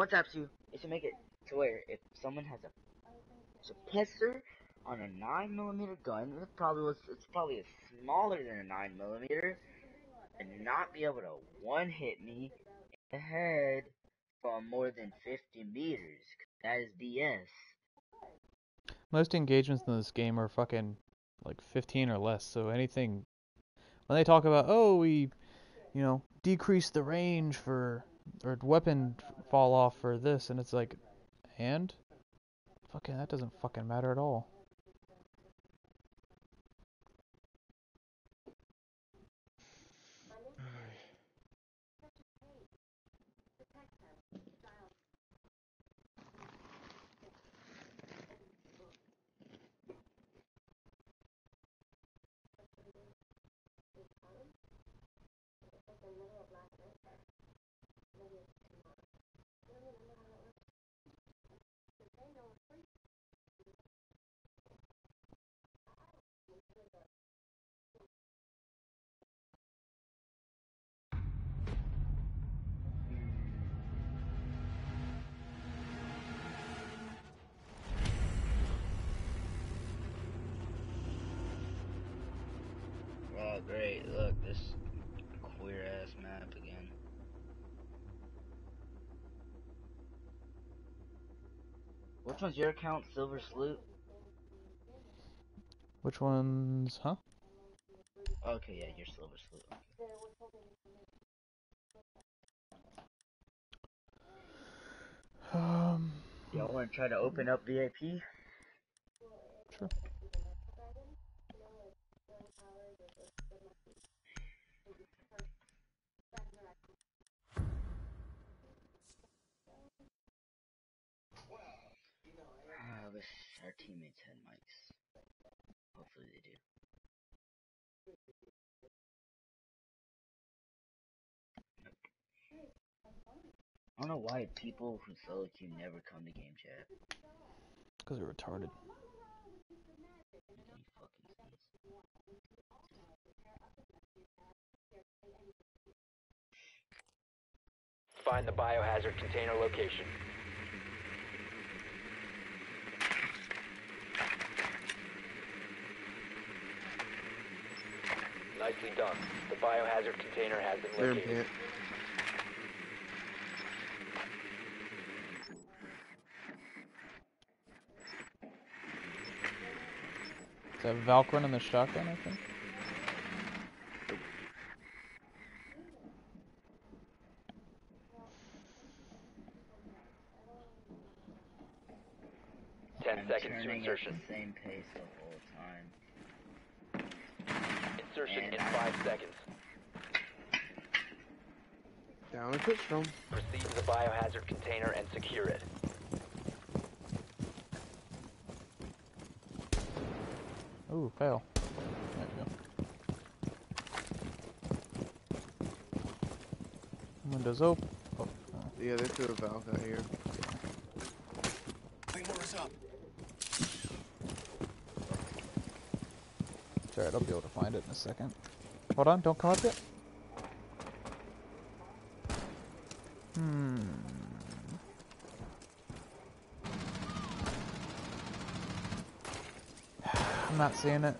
What taps you is to make it to where if someone has a suppressor on a nine millimeter gun, it probably was it's probably smaller than a nine millimeter, and not be able to one hit me in the head from more than 50 meters. That is BS. Most engagements in this game are fucking like 15 or less. So anything when they talk about oh we, you know, decrease the range for or weapon fall off for this, and it's like, and fucking that doesn't fucking matter at all. Great, look, this queer ass map again. Which one's your account, Silver Sloot? Which ones, huh? Okay, yeah, you're Silver Sloot. Um, Y'all wanna try to open up VIP? sure. I wish our teammates had mics. Hopefully they do. Nope. I don't know why people who solo queue never come to game chat. Because they're retarded. Make any fucking sense. Find the biohazard container location. Nicely done. The biohazard container has been Clear located. pit. Is that Valk running the shotgun, I think? Ten I'm seconds to insertion. At the same pace the whole time. Insertion in five seconds. Down and push them. Proceed to the biohazard container and secure it. Ooh, fail. There we go. Windows open. Oh, Yeah, they threw a valve out here. I'll be able to find it in a second. Hold on, don't come up yet. Hmm. I'm not seeing it.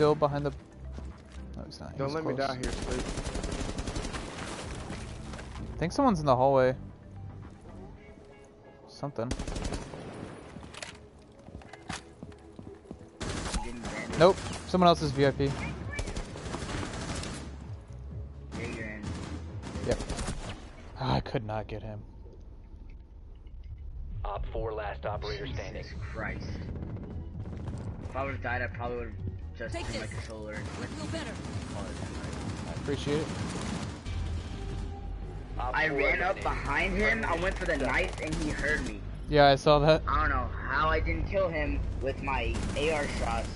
still behind the... No, he's not. He Don't let close. me die here, please. I think someone's in the hallway. Something. Nope. Someone else is VIP. Yep. Oh, I could not get him. Op 4 last operator Jesus standing. Christ. If I would have died, I probably would have just Take my this. controller and I feel better. called it that. I appreciate it. I 4 ran up behind him, I went for the knife, and he heard me. Yeah, I saw that. I don't know how I didn't kill him with my AR shots.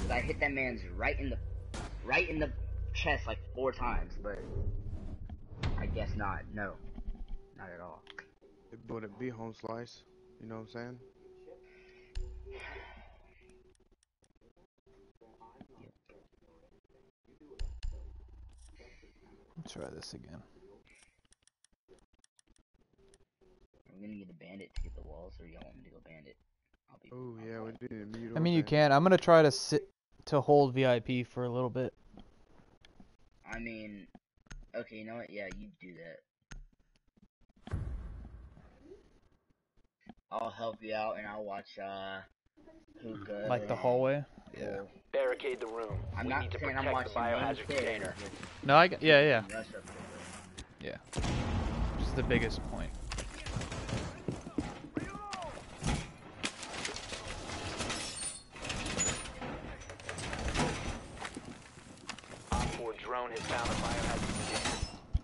'cause I hit that man's right in the, right in the chest like four times, but I guess not. No, not at all. It wouldn't be home slice. You know what I'm saying? Try this again. I'm gonna get a bandit to get the walls, or y'all want me to go bandit? I'll be. Oh yeah, we didn't mute. I mean, you open. can. I'm gonna try to sit to hold VIP for a little bit. I mean, okay, you know what? Yeah, you do that. I'll help you out, and I'll watch uh, hookah. Like the hallway. Pool. Barricade the room. I'm we not need to saying protect I'm the biohazard container. stairs, No, I. g- Yeah, yeah. just rush up there. Just the biggest point. Op drone has found a biohazard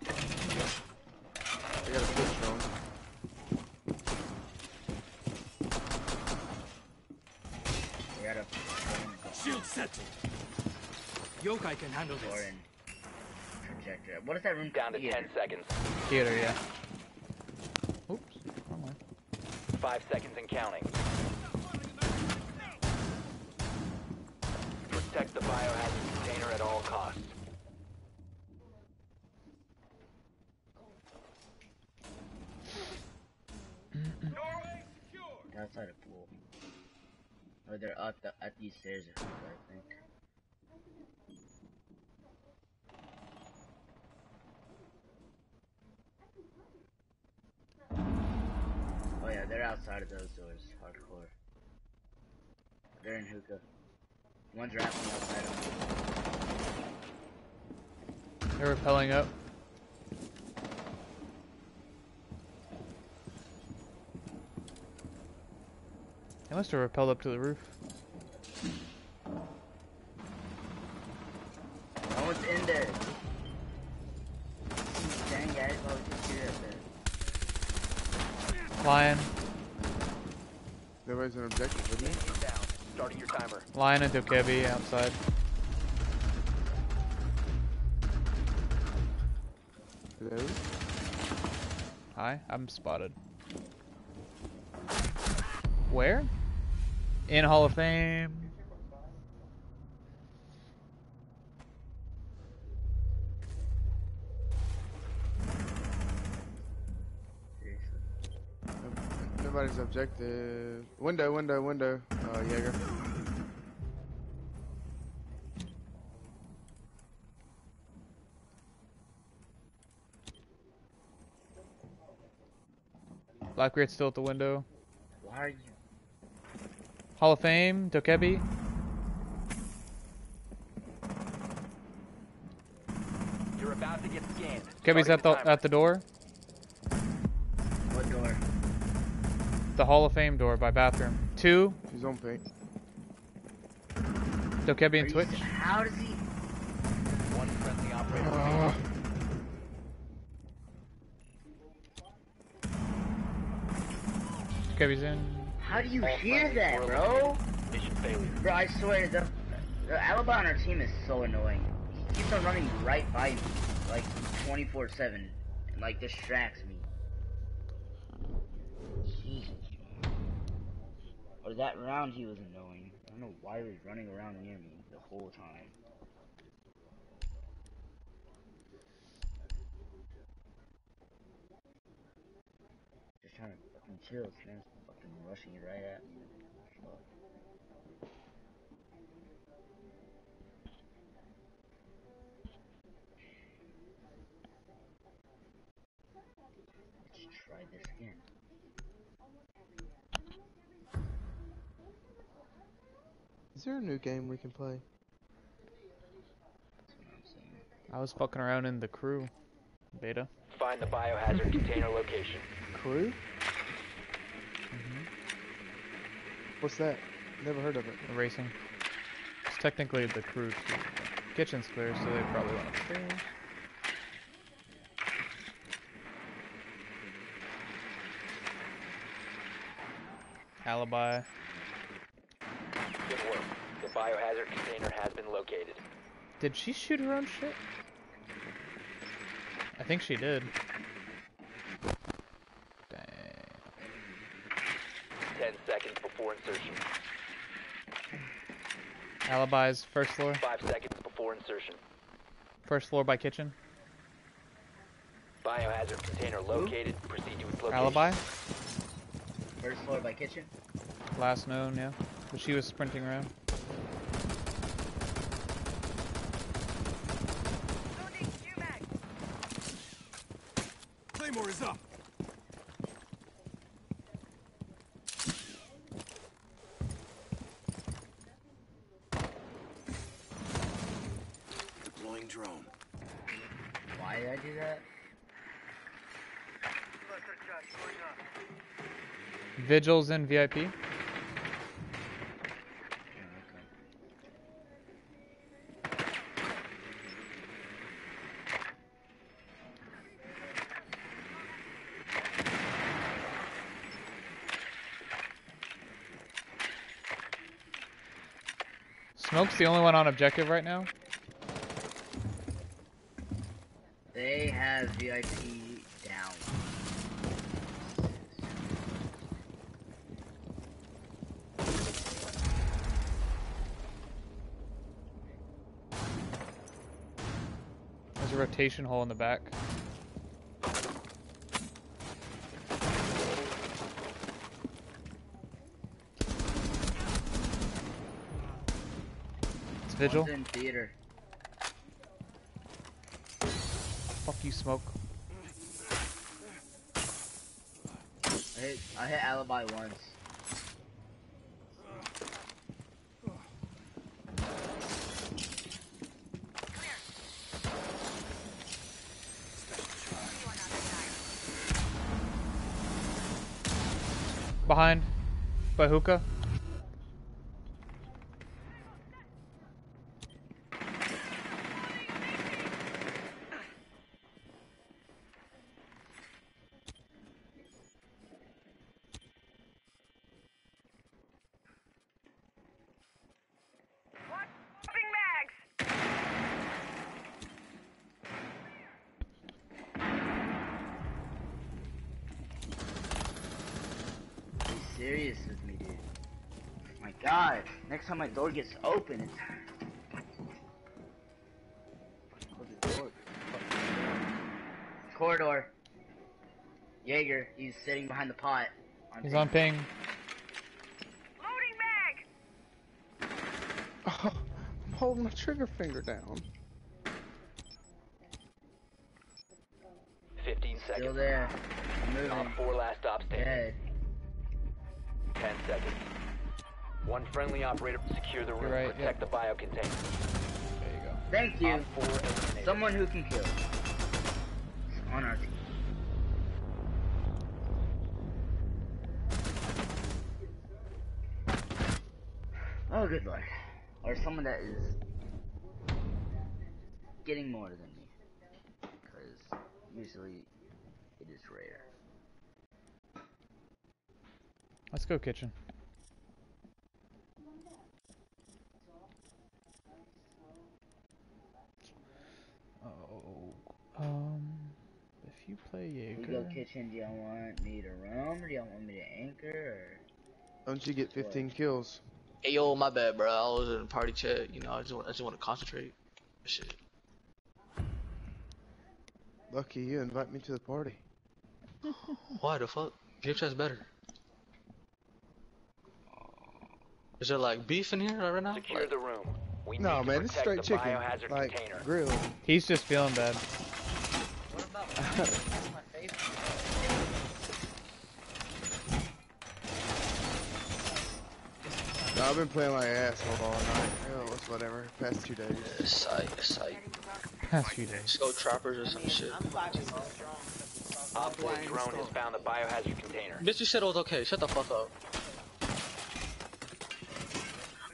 container. I got a switch drone. We gotta Shield settled. Yokai can handle this. and projector. What is that room? Down to Theater. 10 seconds. Theater, yeah. Oops. wrong way. 5 seconds and counting. Protect the biohazard container at all costs. Outside a pool. Or they're up the, at I think. Oh yeah, they're outside of those doors. Hardcore. They're in hookah. One's wrapping outside of They're repelling up. They must have repelled up to the roof. No one's in there. Dang guys, why would you do that there? Lion. Everybody's an objective with me. Engine down. Starting your timer. Lion and Dokkaebi outside. Hello? Hi, I'm spotted. Where? In Hall of Fame. Nobody's objective. Window, window, window. Uh, Jaeger. Blackbeard's still at the window. Why are you Hall of Fame, Dokkaebi. You're about to get scanned. Dokkaebi's at the timer. at the door. what door? The Hall of Fame door by bathroom. Two, He's on pink. Dokkaebi Are and Twitch. How does he One friendly operator. Ah. In. how do you hear that, bro? Bro, I swear the the alibi on our team is so annoying. He keeps on running right by me, like 24/7, and like distracts me. Or that round he was annoying. I don't know why he was running around near me the whole time. Just trying to fucking chill, fucking rushing it right at me. Fuck. Let's try this again. Is there a new game we can play? That's what I'm saying. I was fucking around in the crew beta. Find the biohazard container location. Crew? What's that? Never heard of it. Racing. It's technically the crew. Too. Kitchen's clear, so they probably want went upstairs. Alibi. Good work. The biohazard container has been located. Did she shoot her own shit? I think she did. Dang. 10 seconds before insertion. Alibis, first floor. 5 seconds before insertion. First floor by kitchen. Biohazard container located. Proceed to its location. Alibi. First floor by kitchen. Last known, yeah. But she was sprinting around. Claymore is up. Deploying drone. Why did I do that? Vigils in VIP. Smoke's the only one on objective right now. They have VIP down. There's hole in the back. It's Vigil. One's in theater. Fuck you, Smoke. I hit, I hit alibi once. Behind. By hookah. Be serious with me, dude. My god. Next time my door gets open, it's... Door. Corridor. Jaeger, he's sitting behind the pot. He's on ping. Oh, I'm holding my trigger finger down. 15 seconds. Still seconds. there. I'm Top 4 last stop standing. Dead. 10 seconds. One friendly operator to secure the room. Right, Protect the bio container. There you go. Thank you. Top 4 eliminated. Someone who can kill. On our team. Oh, good lord. Or someone that is getting more than me. Because usually it is rare. Let's go kitchen. Oh, um, if you play We go kitchen, do y'all want me to roam or do y'all want me to anchor Don't you get 15 kills? Hey yo, my bad, bro. I was in a party chat. You know, I just want, I just want to concentrate. Shit. Lucky you invite me to the party. Why the fuck? Game chat's better. Is there like beef in here right now? Secure Like, the room. We No, man, it's protect straight chicken. Like, container. grilled. he's just feeling bad. What about my, my face? No, I've been playing like asshole all night. Oh, it's whatever. Past two days. Sight, sight. past few days. Scout trappers or some shit. Op 4 drone has found the biohazard container. Bitch, you said it was okay. Shut the fuck up.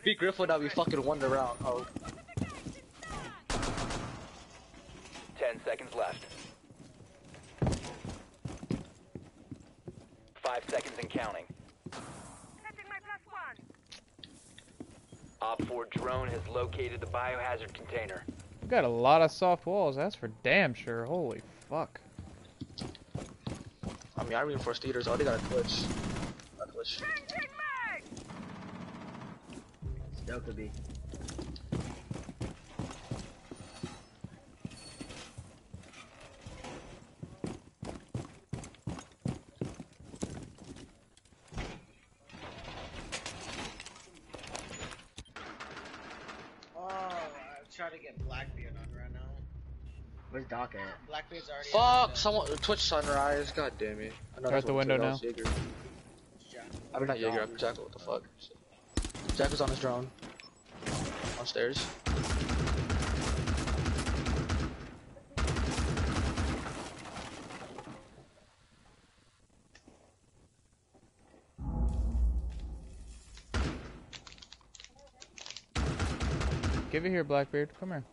Be grateful that we fucking won the round. Oh, 10 seconds left. 5 seconds and counting. Op 4 drone has located the biohazard container. We've got a lot of soft walls. That's for damn sure. Holy fuck. I mean, I reinforced theaters. Oh, they got a glitch. A glitch. Still could be. Oh, I'm trying to get Blackbeard on right now. Where's Doc at? Blackbeard's already. Fuck! Someone Twitch sunrise. God damn it. I know Start that's the window now. was, Jaeger. I mean, not Jaeger. I'm Jackal. What the fuck? Jack was on his drone. On stairs. Give it here, Blackbeard. Come here.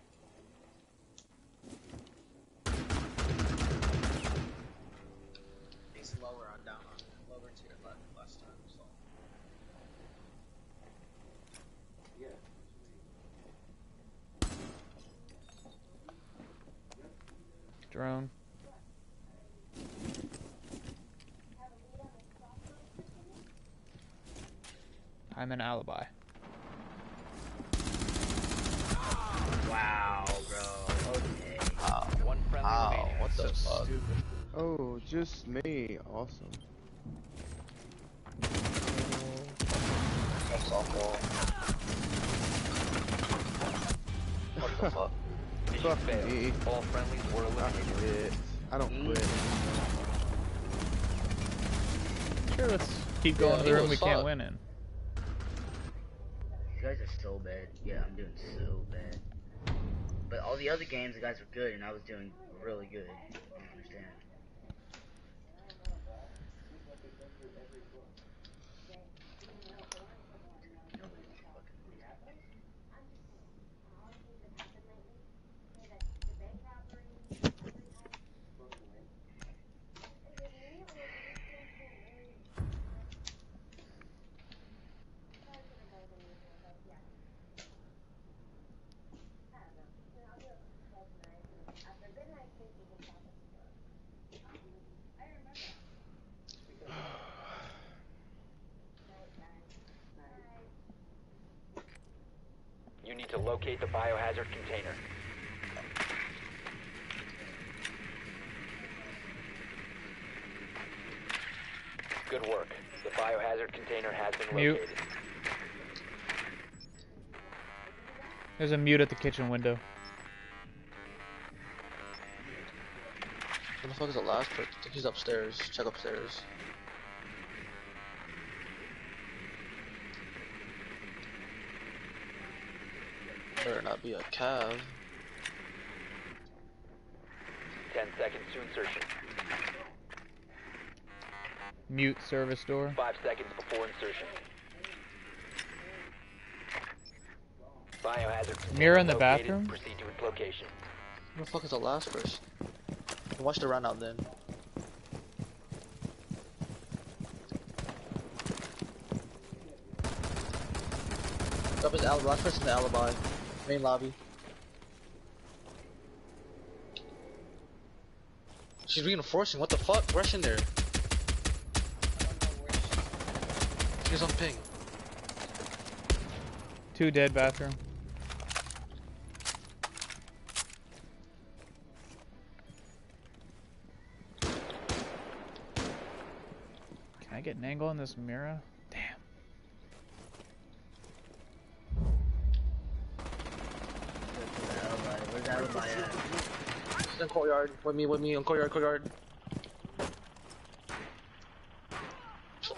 He's lower on down on lower to your left last time. So. Drone. I'm an alibi. Wow, bro. Okay. Ow. One friendly Ow. remaining. What the fuck? Oh, just me. Awesome. That's awful. What the fuck? Mission Fuck failed. me. All friendlies were I eliminated. quit. I don't quit. Sure, let's keep Yeah, going to the room was we can't win in. You guys are so bad. Yeah, I'm doing so bad. But all the other games, the guys were good, and I was doing really good. I don't understand. Locate the biohazard container. Good work. The biohazard container has been Mute. located. There's a mute at the kitchen window. Where the fuck is the last person? I think he's upstairs. Check upstairs. Better be a cav. 10 seconds to insertion. Mute service door. 5 seconds before insertion. Biohazard Mirror in the located. bathroom? Proceed to its location. Where the fuck is the last person? Watch the run out then. Up his alibi. Last person in the alibi. Main lobby. She's reinforcing. What the fuck? Rush in there. She's on ping. Two dead bathroom. Can I get an angle on this mirror? Damn. Where's the alibi? Where's the alibi at? She's in courtyard. With me, with me, in courtyard, courtyard.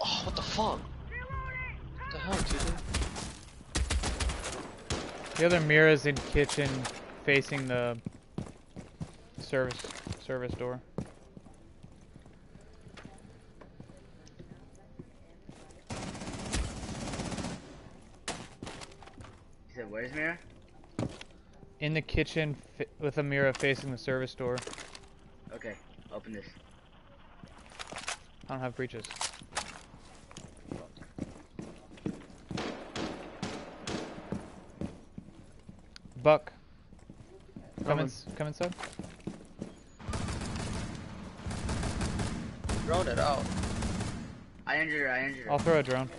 Oh, what the fuck? What the hell, TJ? The other mirror is in kitchen, facing the Service, service door. You said where's Mira? In the kitchen fi- with a mirror facing the service door. Okay, open this. I don't have breaches. Buck. Come, Coming. come inside. Drone it out. I injured her, I injured her. I'll throw a drone.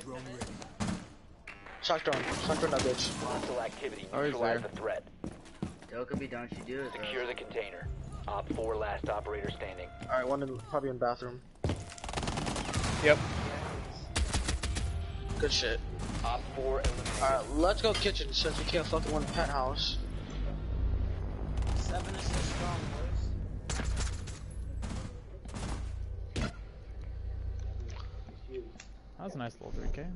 Shock drone. Shock drone that bitch. Hostile activity. Oh, Neutralize the threat. Dokkaebi, don't you do it, bro. Secure the container. Op 4 last operator standing. Alright, one in, probably in bathroom. Yep. Good shit. Op 4 eliminated. Alright, let's go kitchen since we can't fucking win the penthouse. Seven assists strong, boys. That was a nice little 3K.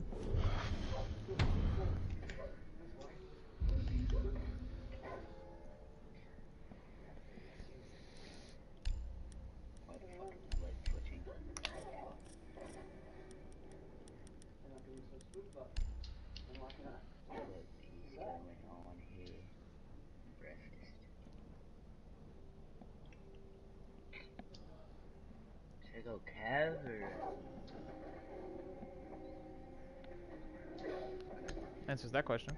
Should I go Cav? Answers that question.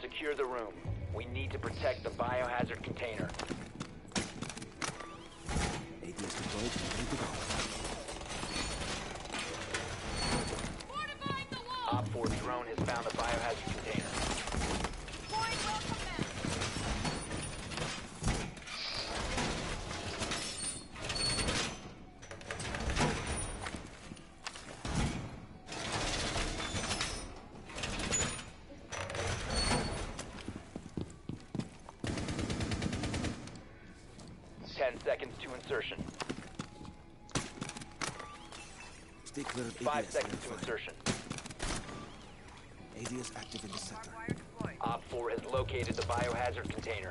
Secure the room. We need to protect the biohazard container. Five ADS seconds to and insertion. ADS active in the sector. Op 4 has located the biohazard container.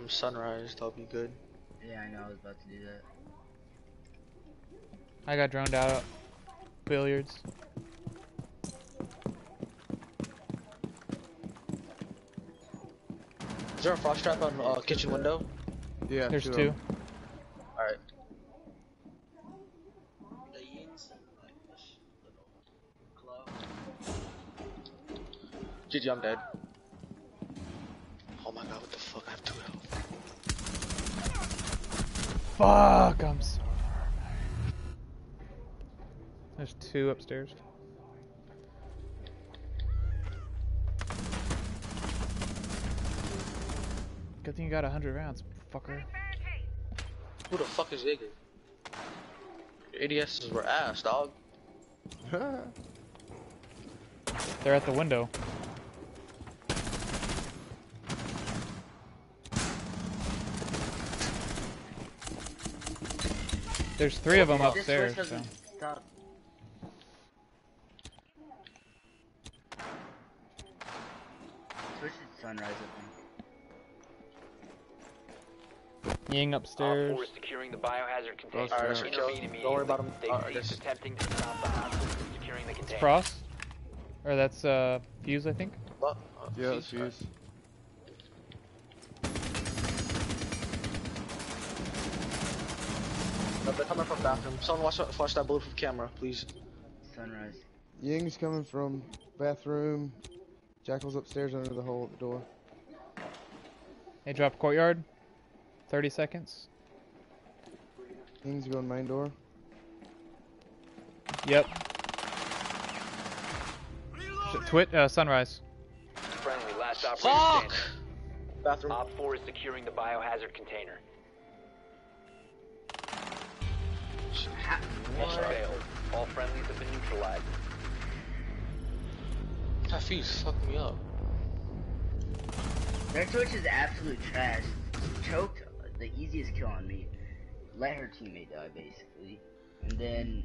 From sunrise, that'll be good. Yeah, I know. I was about to do that. I got droned out. Billiards. Is there a frost trap on uh, kitchen window? Yeah, There's two. of two. Alright. The yins and like this little club. GG, I'm dead. Oh my god, what the fuck? I have two health. Fuck, I'm sorry. There's two upstairs. Good thing you got a hundred rounds, fucker. Who the fuck is Jaeger? Your ADSs were ass, dog. They're at the window. There's three of them upstairs. So. Ying Op upstairs. 4 securing the biohazard container. Alright, let's Intervene go. immediately. Don't worry about 'em. They Alright, I ceased attempting to stop the hostage securing the container. Frost. Or that's uh Fuse, I think. What? Uh, Yeah, please, let's alright. use. No, they're coming from bathroom. Someone watch, watch that bulletproof camera, please. Sunrise. Ying's coming from bathroom. Jackal's upstairs under the hole at the door. They drop courtyard. 30 seconds. Kings going main door. Yep. Twit, uh, sunrise. Friendly, last operator Fuck! standing. Bathroom. Op 4 is securing the biohazard container. Mission failed. All friendlies have been neutralized. That fuse fucked me up. Their Twitch is absolute trash. Choked the easiest kill on me. Let her teammate die, basically. And then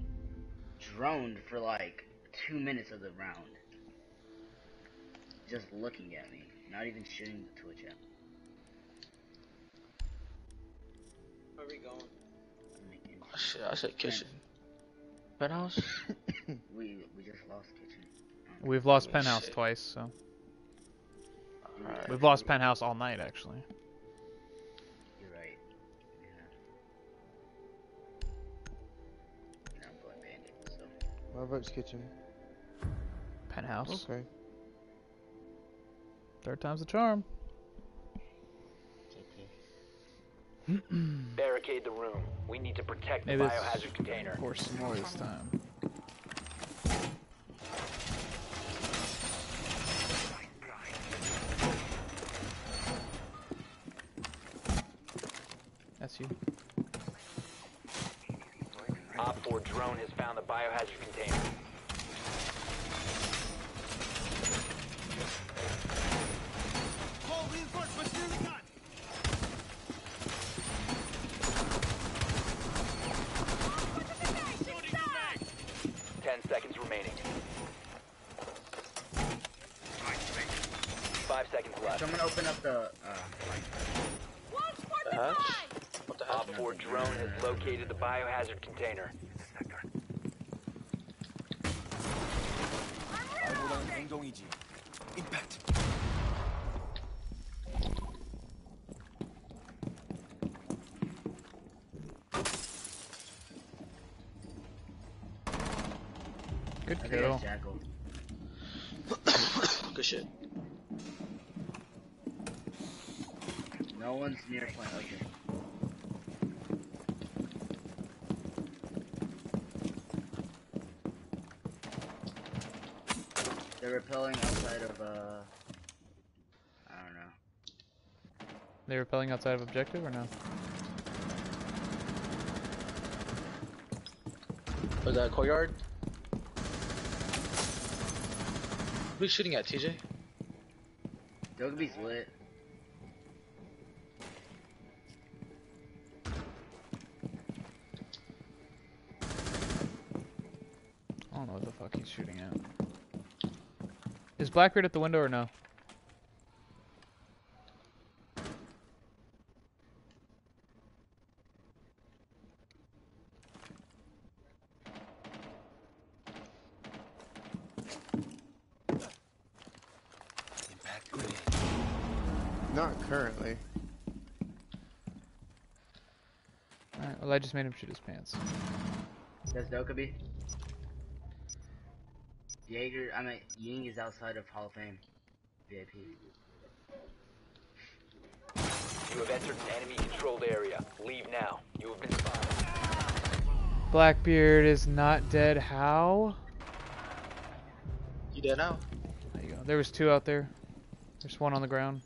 droned for like two minutes of the round. Just looking at me. Not even shooting the Twitch at me. Where we going? Making- Oh, shit, I said kitchen. Penthouse? We we just lost kitchen. We've lost Oh, penthouse shit. twice, so Alright. we've lost penthouse all night actually. My vote's kitchen. Penthouse. Okay. Third time's the charm. Barricade the room. We need to protect the Maybe it's- biohazard container. Of course, more this time. That's you. Op 4 drone has found the biohazard container. Call reinforcements near the gun. Loading the mag. Ten seconds remaining. Five seconds left. Someone open up the. Uh, The hatch? What the Op hatch? 4 drone has located the hazard container. Impact. Good kill. Good shit. No one's near plant Okay. Repelling outside of, uh. I don't know. They repelling outside of objective or no? Was that courtyard? Who's shooting at, TJ? Dokkaebi's lit. I don't know what the fuck he's shooting at. Is Blackbeard at the window or no? Not currently. Alright, well I just made him shoot his pants. That's Dokkaebi. Jaeger, I mean, Ying is outside of Hall of Fame. VIP. You have entered an enemy controlled area. Leave now. You have been spotted. Blackbeard is not dead. How? You dead now? There you go. There was two out there. There's one on the ground.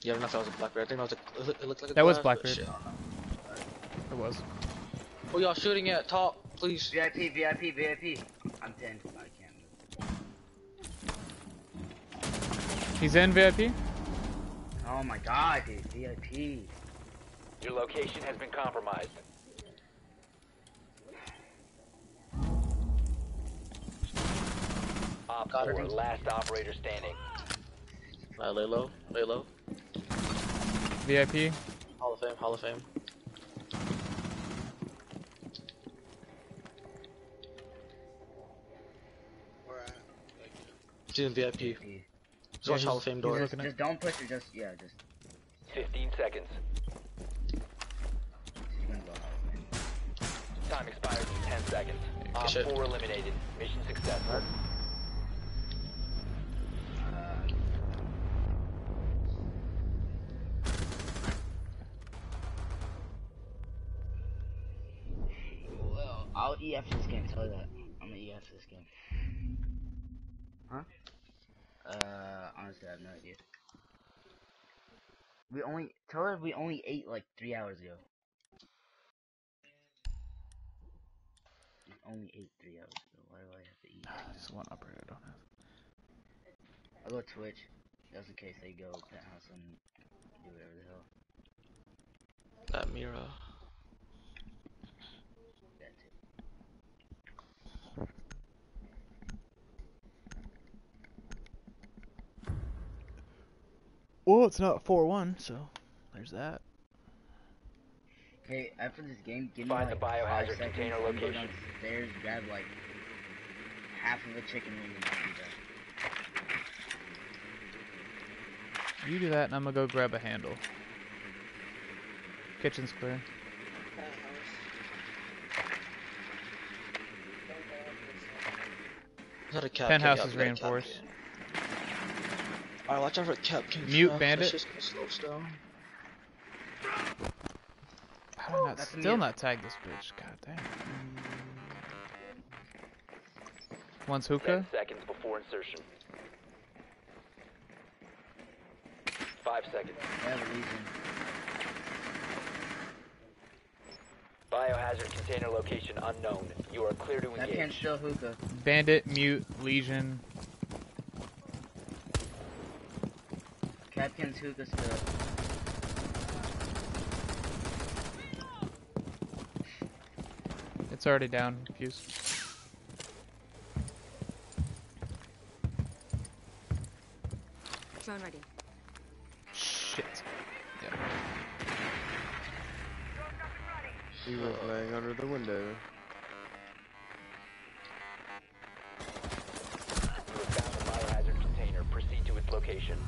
Yeah, I don't know if that was a Blackbeard. I think that was a, it looked- it looked like a That was glass, but Blackbeard. shit. It was. Oh, y'all shooting at top, please. VIP, VIP, VIP. I'm 10. I can't move. He's in VIP. Oh my god, dude. VIP. Your location has been compromised. Op Got her. 4, last operator standing. Uh, lay low, lay low. VIP. Hall of Fame, Hall of Fame. doing VIP. VIP. Just watch Hall of Fame door. Just, just don't push it, just, yeah, just. 15 seconds. Time expires in 10 seconds. Good Op 4 eliminated. Mission successful. Uh, well, I'll EF this game, tell you that. I'm gonna EF this game. I have no idea. We only tell her we only ate like three hours ago. We only ate three hours ago. Why do I have to eat? Just one operator I don't have. I'll go Twitch, just in case they go penthouse and do whatever the hell. That Mira. Well, it's not 4-1, so there's that. Hey, after this game, give me Find like the biohazard five seconds container and go location. downstairs, grab like half of a chicken wing and I'll be back. You do that, and I'm gonna go grab a handle. Kitchen's clear. Is that a cap? Penthouse is cap- cap- reinforced. Alright, watch out for Kapkan. Mute Trap. bandit. That's just gonna slow us down. How did I not That's still mute. not tag this bitch? God damn. One's hookah. Ten seconds before insertion. Five seconds. I have a reason. Biohazard container location unknown. You are clear to That engage. can's still hookah. Bandit, mute, Lesion. Kapkan's hookah still. It's already down. Fuse. Drone ready. Shit. Yeah. He was laying under the window. You have found the biohazard container. Proceed to its location.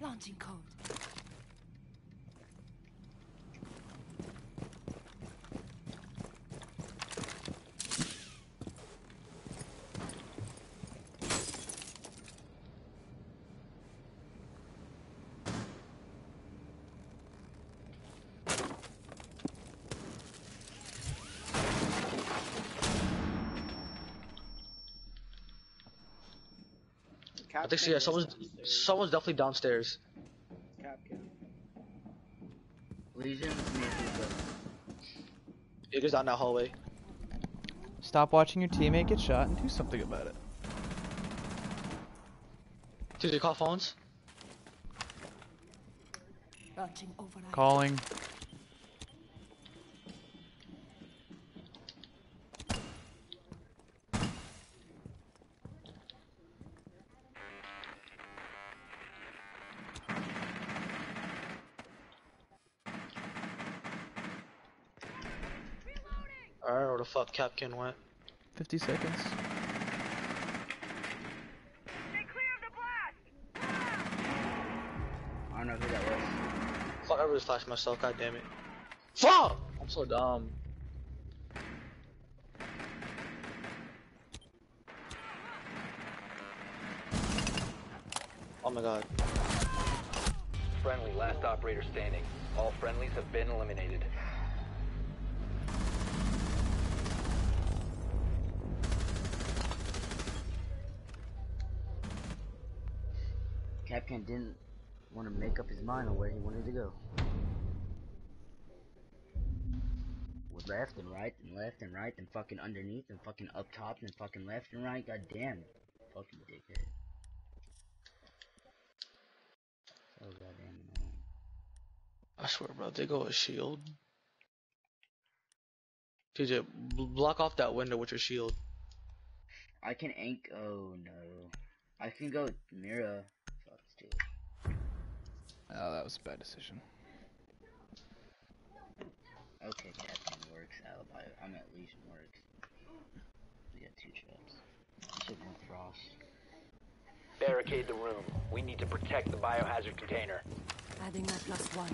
Launching code. I think so, yeah, someone's someone's definitely downstairs. Lesion, me hookah. It goes down that hallway. Stop watching your teammate get shot and do something about it. Did they call phones? Launching. Calling. Kapkan went? 50 seconds. I don't know who that was. Fuck, I really flashed myself, god damn it. Fuck! I'm so dumb. Oh my god. Friendly, last operator standing. All friendlies have been eliminated. Didn't want to make up his mind on where he wanted to go. With left and right and left and right and fucking underneath and fucking up top and fucking left and right. God damn. Fucking dickhead. So goddamn annoying. I swear, bro, they go a shield. TJ, bl- block off that window with your shield. I can ink. Oh no. I can go Mira. Oh, that was a bad decision. Okay, Captain works. Alibi. I'm at least works. We got two traps. Should want. Barricade the room. We need to protect the biohazard container. Adding that last one.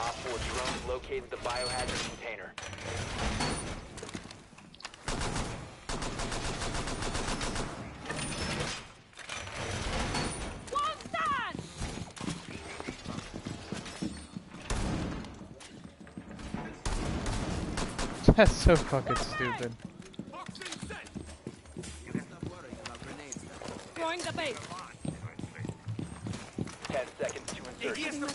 Op 4 drone located the biohazard container. That's so fucking stupid. Throwing the bait. 10 seconds to insertion.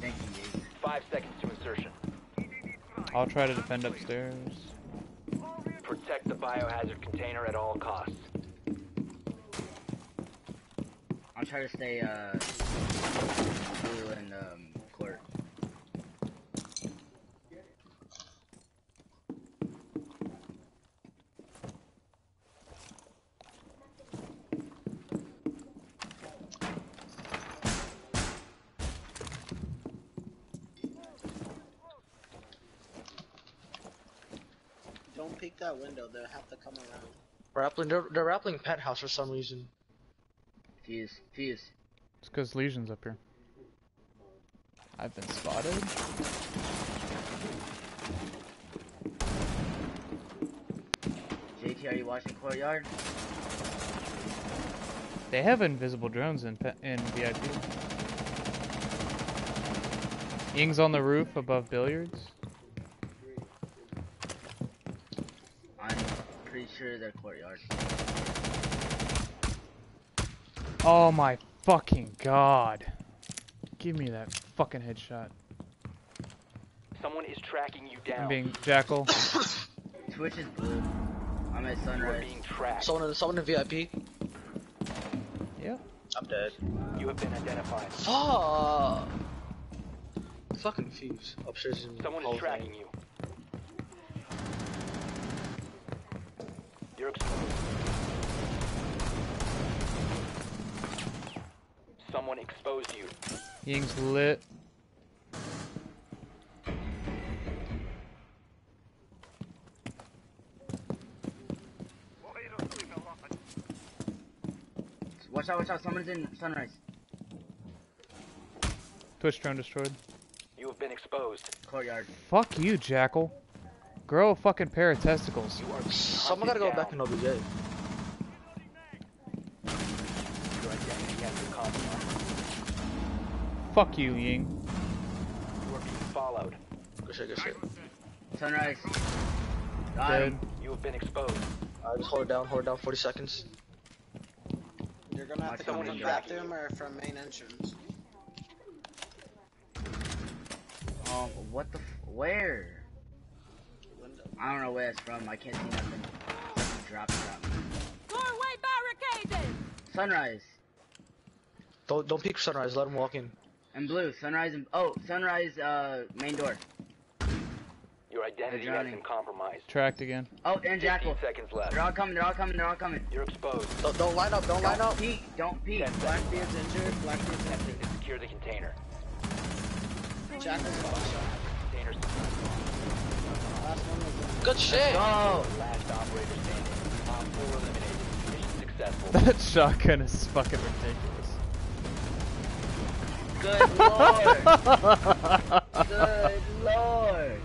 Thank you, 5 seconds to insertion. I'll try to defend upstairs. Protect the biohazard container at all costs. I'll try to stay, uh, blue and, um, court. Don't peek that window. They'll have to come around. Rappling, they're, they're rappling penthouse for some reason. Fuse, fuse. It's because Lesion's up here. I've been spotted. JT, are you watching courtyard? They have invisible drones in in VIP. Ying's on the roof above billiards. Pretty sure they're courtyard. Oh my fucking god. Give me that fucking headshot. Someone is tracking you down. I'm being Jackal. Twitch is blue. I'm at You are sunrise. being tracked. Someone in, someone in VIP. yeah. I'm dead. You have been identified. Fuck. Fucking fuse. Upstairs in Someone Hall is of Fame. tracking you. You're exposed. Someone exposed you. Ying's lit. Watch out, watch out. Someone's in sunrise. Twitch drone destroyed. You have been exposed. Courtyard. Fuck you, Jackal. Grow a fucking pair of testicles. You are Someone gotta go hunted back down. in OBJ. Your identity has been compromised. Fuck you, Ying. You are being followed. Good shit, good shit. Sunrise. Dead. You have been exposed. Alright, just hold it down, hold it down 40 seconds. You're gonna have to come from window. bathroom or from main entrance. Um, what the? F where? Window. I don't know where it's from. I can't see nothing. Something drop, drop. Doorway barricaded. Sunrise Don't don't peek sunrise, let him walk in. and blue. Sunrise and oh, sunrise. Uh, main door. Your identity has been compromised. Tracked again. Oh, and 15 jackal. seconds left. They're all coming. They're all coming. They're all coming. You're exposed. Don't, don't line up, don't line Don't up. peek. Don't peek. Ten Blackbeard's injured. Blackbeard's Attempting injured. to secure the container. Jackal's one shot. Container Last one was Good shit. Go. last operator standing. Op 4 eliminated. Mission successful. That shotgun is fucking ridiculous. Good lord. Good lord.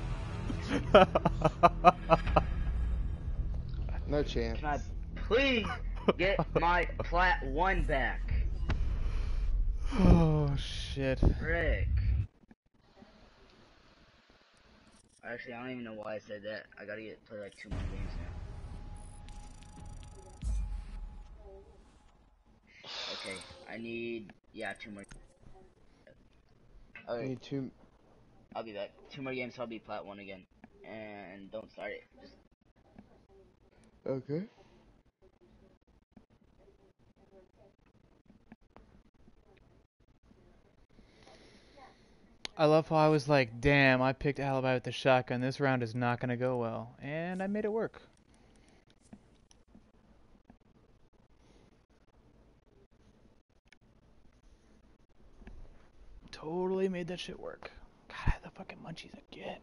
No chance. Can I please get my plat one back? oh shit. Frick. Actually, I don't even know why I said that. I gotta get play like two more games now. Okay, I need yeah two more. I Okay, need two. I'll be back. Two more games, so I'll be plat one again. And don't start it. Just Okay. I love how I was like, damn, I picked Alibi with the shotgun. This round is not gonna go well. And I made it work. Totally made that shit work. God, I had the fucking munchies again.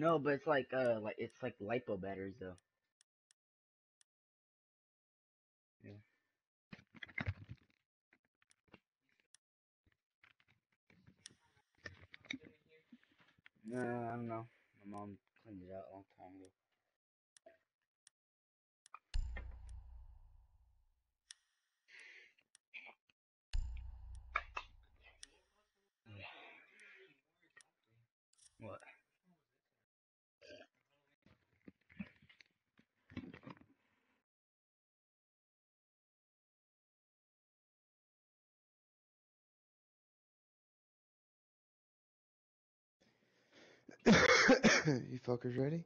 No, but it's like uh like it's like lipo batteries though. Yeah. No, I don't know. My mom cleaned it out a long time ago. What? you fuckers ready?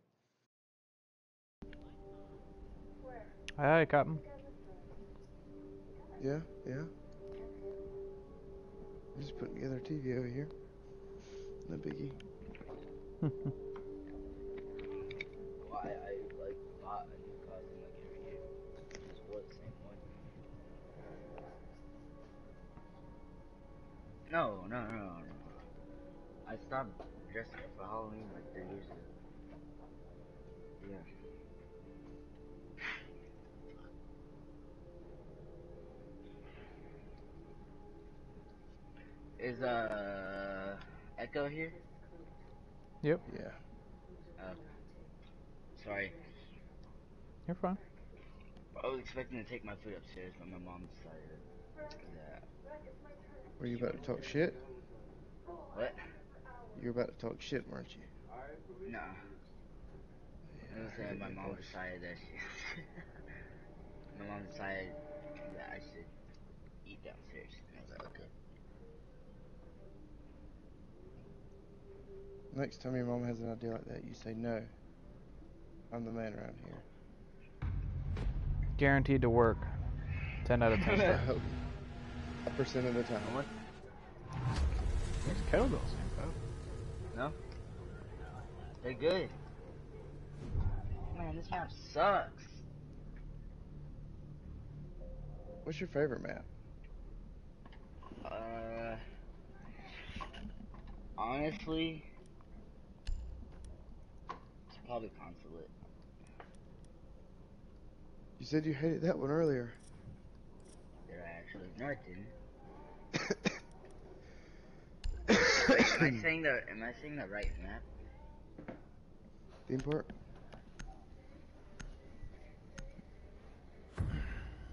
Aye, aye, Captain. Yeah, yeah. I'm just putting together a TV over here. No biggie. Why I like bought a new cousin like every year. Just what same one? No, no, no, no, no. I stopped dressing up for Halloween like three years ago. Yeah. Is uh Echo here? Yep, Yeah. Uh, sorry. you're fine. I was expecting to take my food upstairs, but my mom decided that. Were you about to talk shit? What? You were about to talk shit, weren't you? No. I was saying my mom voice. decided that she. my mom decided that I should eat downstairs. And I was like, okay. Next time your mom has an idea like that, you say no. I'm the man around here. Guaranteed to work. 10 out of 10. I hope. A percent of the time. What? There's kettlebells. No? They're good. Man, this map sucks. What's your favorite map? Uh. Honestly. It's probably consulate. You said you hated that one earlier. Did I actually? No, I didn't. Am I saying the Am I saying the right map? Theme park?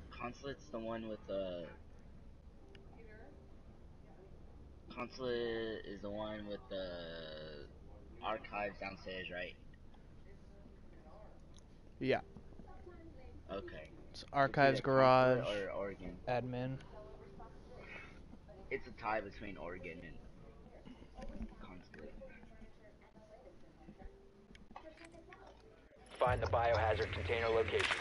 Consulate's the one with the. Consulate is the one with the archives downstairs, right? Yeah. Okay. It's Archives It's Garage, or Oregon. admin. It's a tie between Oregon and Consulate. Find the biohazard container location.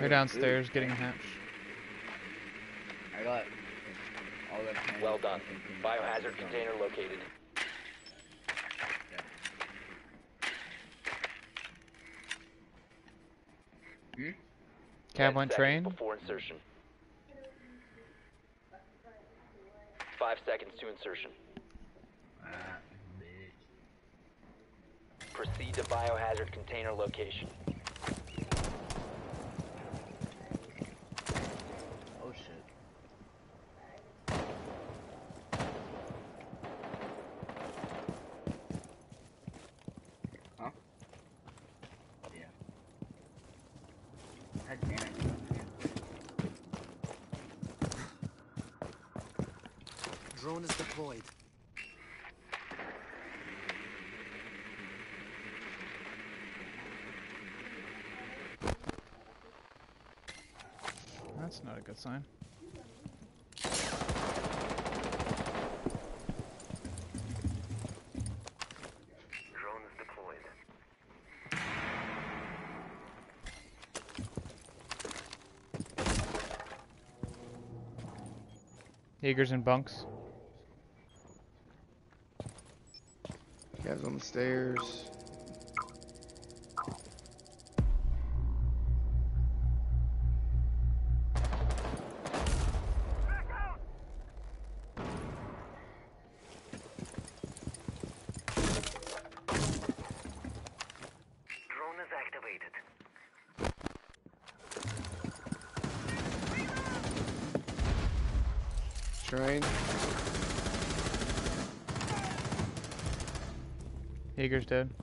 They're downstairs getting hatched. I got all the cans Well done. Biohazard container located. Hmm? Cab on train. Before insertion. Five seconds to insertion. Proceed to biohazard container location. Oh shit. Huh? Yeah. God damn it. Drone is deployed. That's not a good sign. Drone. Jaegers and bunks. Guys on the stairs. Jaeger's dead.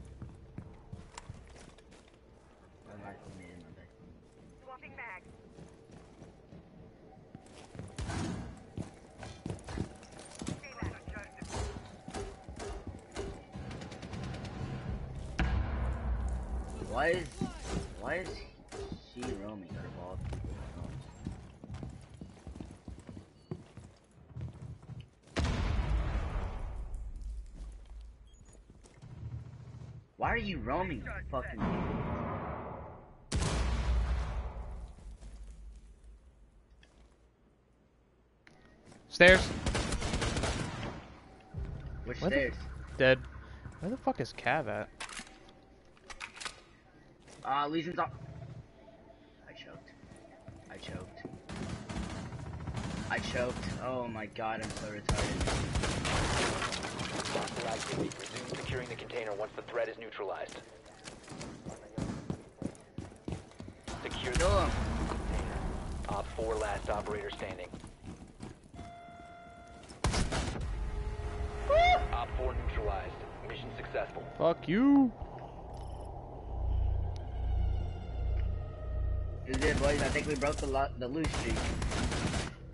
Roaming, fucking? Stairs. Which the- stairs? Dead. Where the fuck is Cav at? Uh, Lesion's up. I choked. I choked. I choked. Oh my god, I'm so retarded. Hostile activity. Resume securing the container once the threat is neutralized. Secure the container. Op 4 last operator standing. Op 4 neutralized. Mission successful. Fuck you. This is it, boys. I think we broke the lo- the lose streak.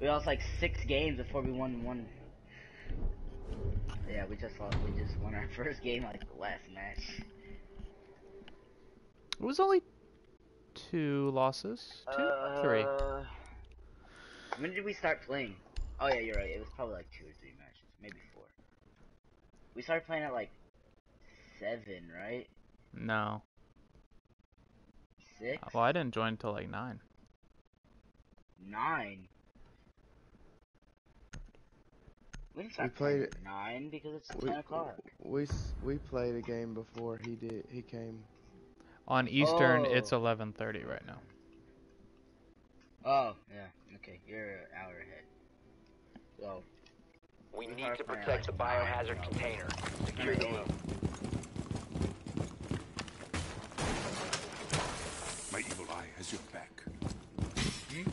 We lost like six games before we won one. Just lost. We just won our first game like the last match. It was only two losses. Two? Three. Uh, When did we start playing? Oh yeah, you're right. It was probably like two or three matches, maybe four. We started playing at like seven, right? No. Six, Well, I didn't join until like nine. nine. We didn't played it- at nine because it's we- ten o'clock. We we played a game before he did. He came. On Eastern, Oh. it's 11:30 right now. Oh yeah, okay, you're an hour ahead. So We We need to protect the like nine, biohazard container. Secure the room. My evil eye has your back. Hmm?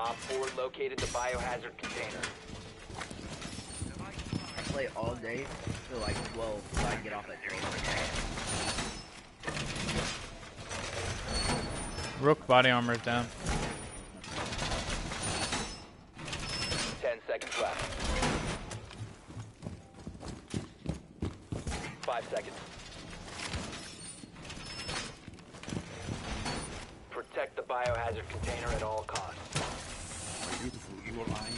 Op 4 located the biohazard container. I play all day till like twelve, so I get off at three. Rook body armor is down. 10 seconds left. 5 seconds. Protect the biohazard container at all costs. My beautiful evil eye.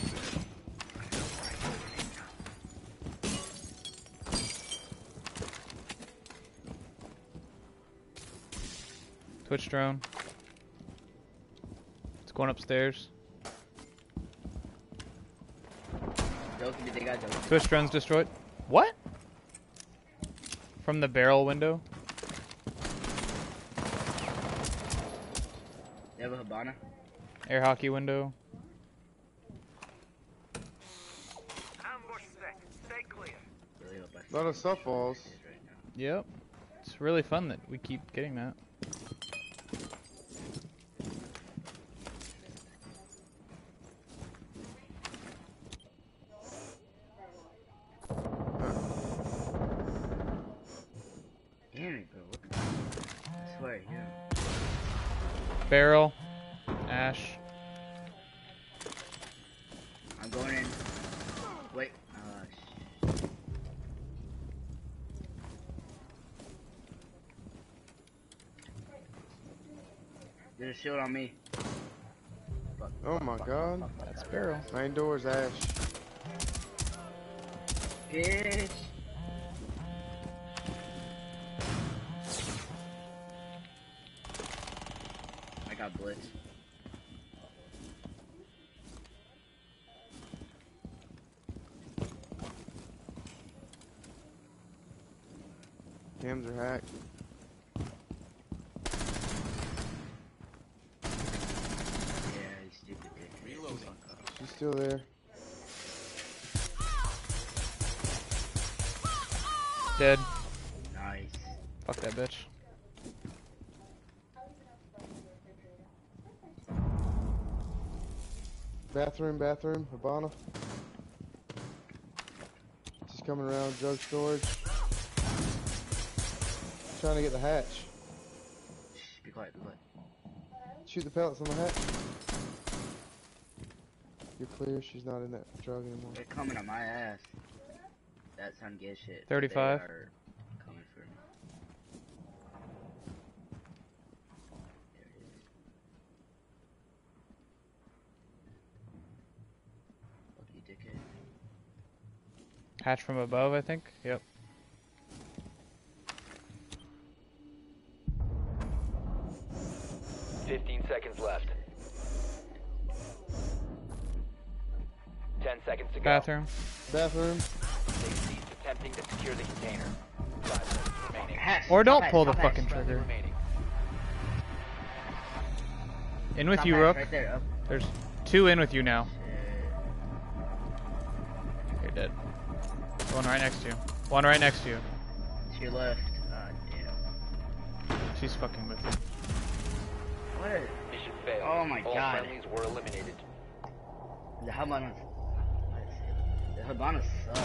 Twitch drone. It's going upstairs. Joking, did they got joking? Twitch drone's destroyed. What? From the barrel window? You have a Habana? Air hockey window? Really hope I A lot of softballs. right now. Yep. It's really fun that we keep getting that. Main door's Ash. Bitch. Bathroom, bathroom, Habana. She's coming around drug storage. Trying to get the hatch. Shh, be quiet, be quiet. Shoot the pellets on the hatch. You're clear, she's not in that drug anymore. They're coming on my ass. That son gets shit. 35. They are coming for me. There it is. Fuck you, dickhead. Hatch from above, I think. Yep. Fifteen seconds left. Ten seconds to go. Bathroom. Bathroom. Attempting to secure the container. Five seconds remaining. Hatch, Or don't pull the top fucking trigger. In with top you, Rook. Right there. There's two in with you now. Right next to you. One right next to you. To your left. God damn. She's fucking with you. What? Are, Mission failed. Oh my All God. friendlies were eliminated. the Hibana. The Hibanas suck.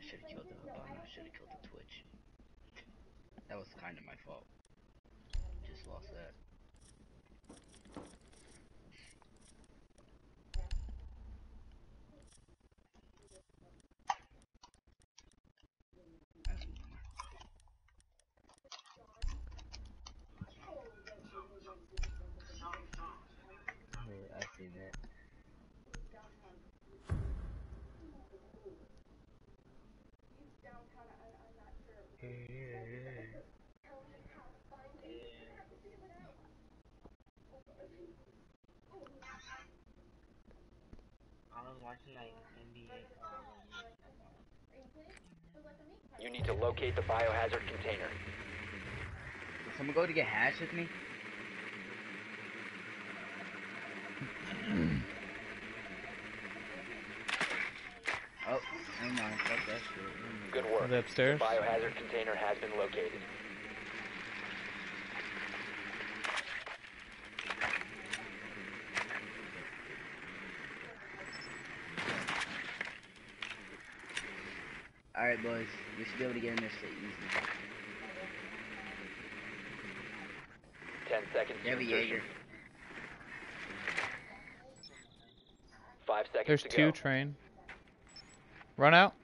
Should have killed the Hibana. Should have killed the Twitch. That was kind of my fault. Just lost that. I see that. I watching like NBA. You need to locate the biohazard container. Did someone go to get hash with me? oh, never mind. Fuck that shit. Good Are work. they The upstairs? biohazard container has been located. Alright, boys. We should be able to get in this shit easy. Ten seconds to Debbie insertion. Jaeger. Five seconds There's to two go. train. Run out.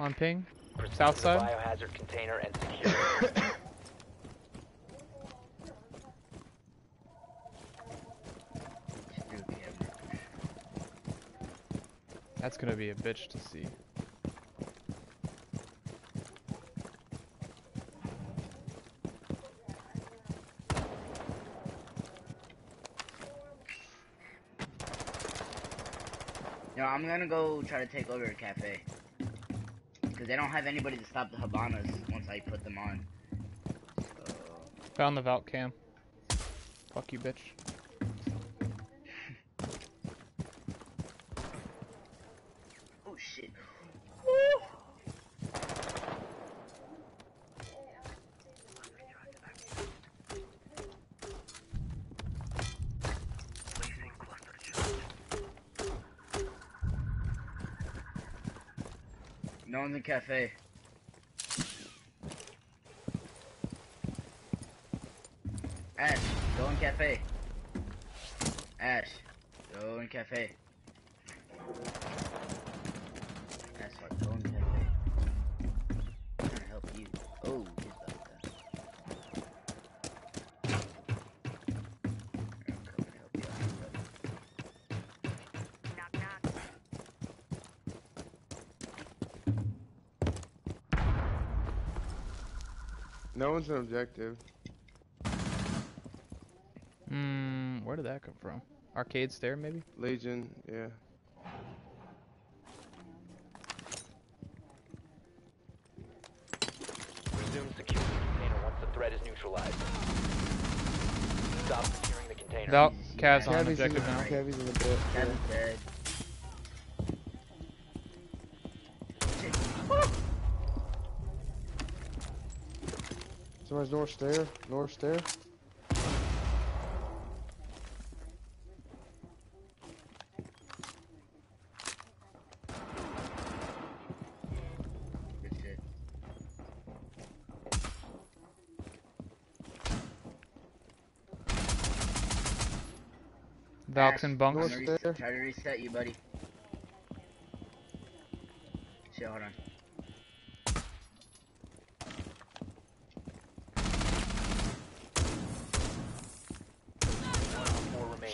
On ping. Proceed south side. Biohazard container and secure it. Just do the camera. That's gonna be a bitch to see. I'm gonna go try to take over a cafe. Because they don't have anybody to stop the Hibanas once I put them on. So, Found the Valk cam. Fuck you, bitch. oh shit. No one's in cafe. Ash, go in cafe. Ash, go in cafe. Ash, fuck, go in cafe. I'm trying to help you. Oh, he's about that. Here, I'm coming to help you out, buddy. No one's an objective. Hmm, where did that come from? Arcade stair, maybe? Lesion, yeah. Resume securing the container once the threat is neutralized. Stop securing the container. Val, Cavs on objective now. Cavi's in the book. Yeah. Kevin's dead. Somebody's north stair. North stair. Good. Valks and bunks. North Trying to res- stair. Try to reset you, buddy. Shit, hold on.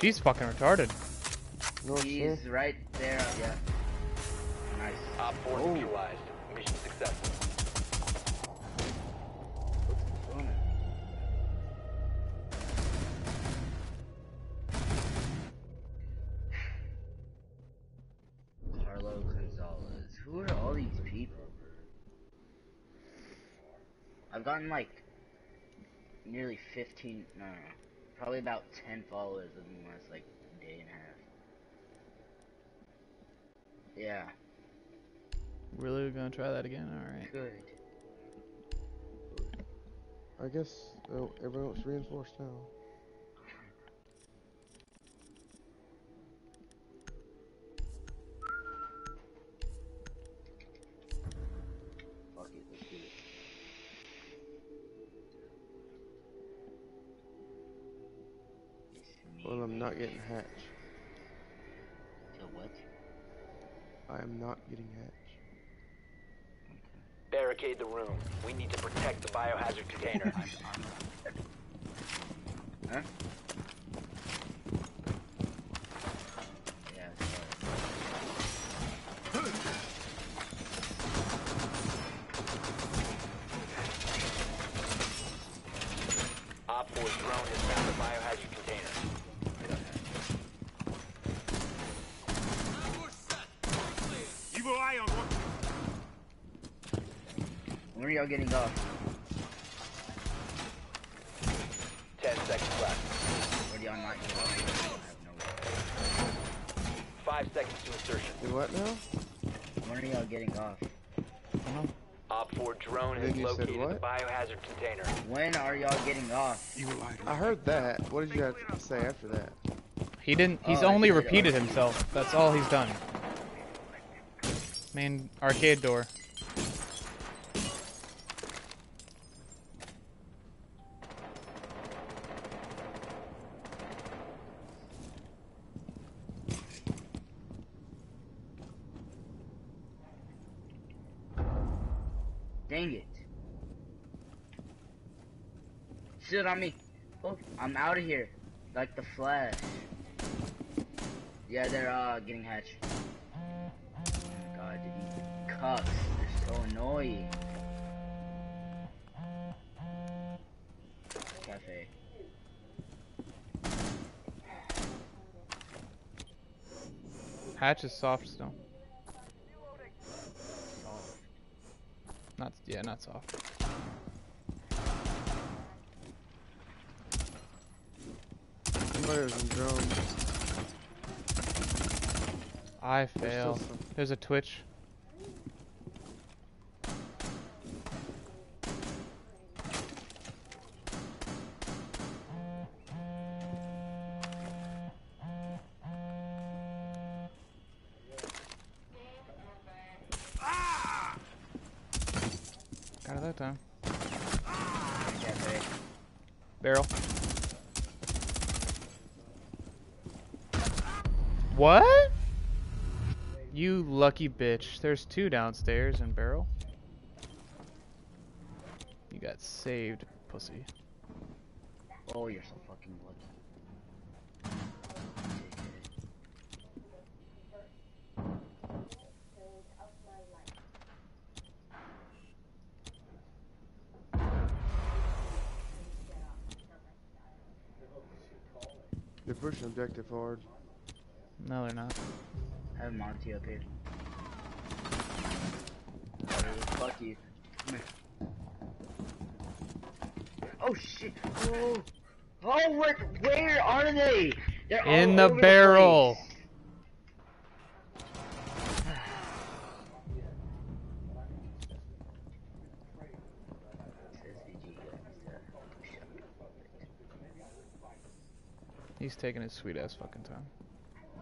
She's fucking retarded. North stair. He's right there. Yeah. Nice. Op 4 Oh. neutralized. Mission successful. Boom. Carlo Gonzalez. Who are all these people? I've gotten like nearly 15, no, no, no, probably about 10 followers within the last like day and a half. Yeah, Really we're gonna try that again? Alright. good. I guess oh, everyone looks reinforced now. Getting hatch. Till what? I am not getting hatch. Barricade the room. We need to protect the biohazard container. I'm, I'm... Huh? Yeah, sorry. Op 4's drone has found the biohazard container. Evil eye on one. When are y'all getting off? 10 seconds left. Or do y'all not off? I have no idea. 5 seconds to insertion. Do what now? When are y'all getting off? Uh-huh. Op 4 drone has Then you said located the biohazard container. When are y'all getting off? Evil eye. I heard that. What did you have to say after that? He didn't. He's Oh, only repeated himself. That's all he's done. Main arcade door. Dang it. Shoot on me. Oh, I'm out of here. Like the flash. Yeah, they're uh getting hatched. God, these cucks. They're so annoying. Cafe. Hatch is soft still. Soft. Not yeah, not soft. Somebody was in drone. I There's fail. some- There's a twitch. Lucky bitch. There's two downstairs in barrel. You got saved, pussy. Oh, you're so fucking lucky. They're pushing objective hard. No, they're not. I have Monty up here. Oh, Come here. Oh shit! Oh! Oh, where, where are they? They're In the barrel. place. He's taking his sweet ass fucking time.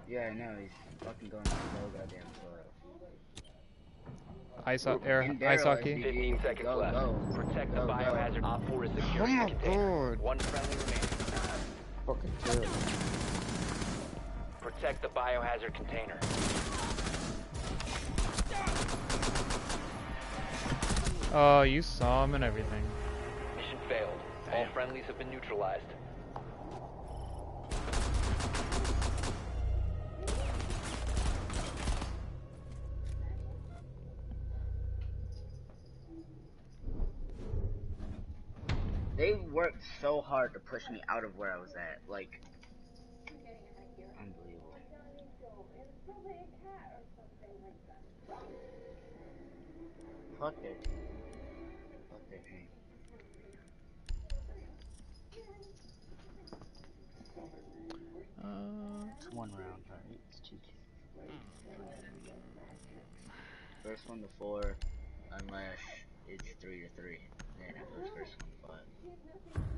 Yeah, I know. He's fucking going so goddamn slow. Ice, air, ice hockey. SVG. 15 seconds Go, left. go. Protect the Go, go. biohazard. Op 4 is Oh my the container. god. One friendly remaining. Fucking kill. Protect the biohazard container. Oh, you saw him and everything. Mission failed. All friendlies have been neutralized. So hard to push me out of where I was at. Like, unbelievable. Fuck their, fuck their. Uh, It's one round, right? It's two. First one to four, unless it's three to three. Then it goes first one to five.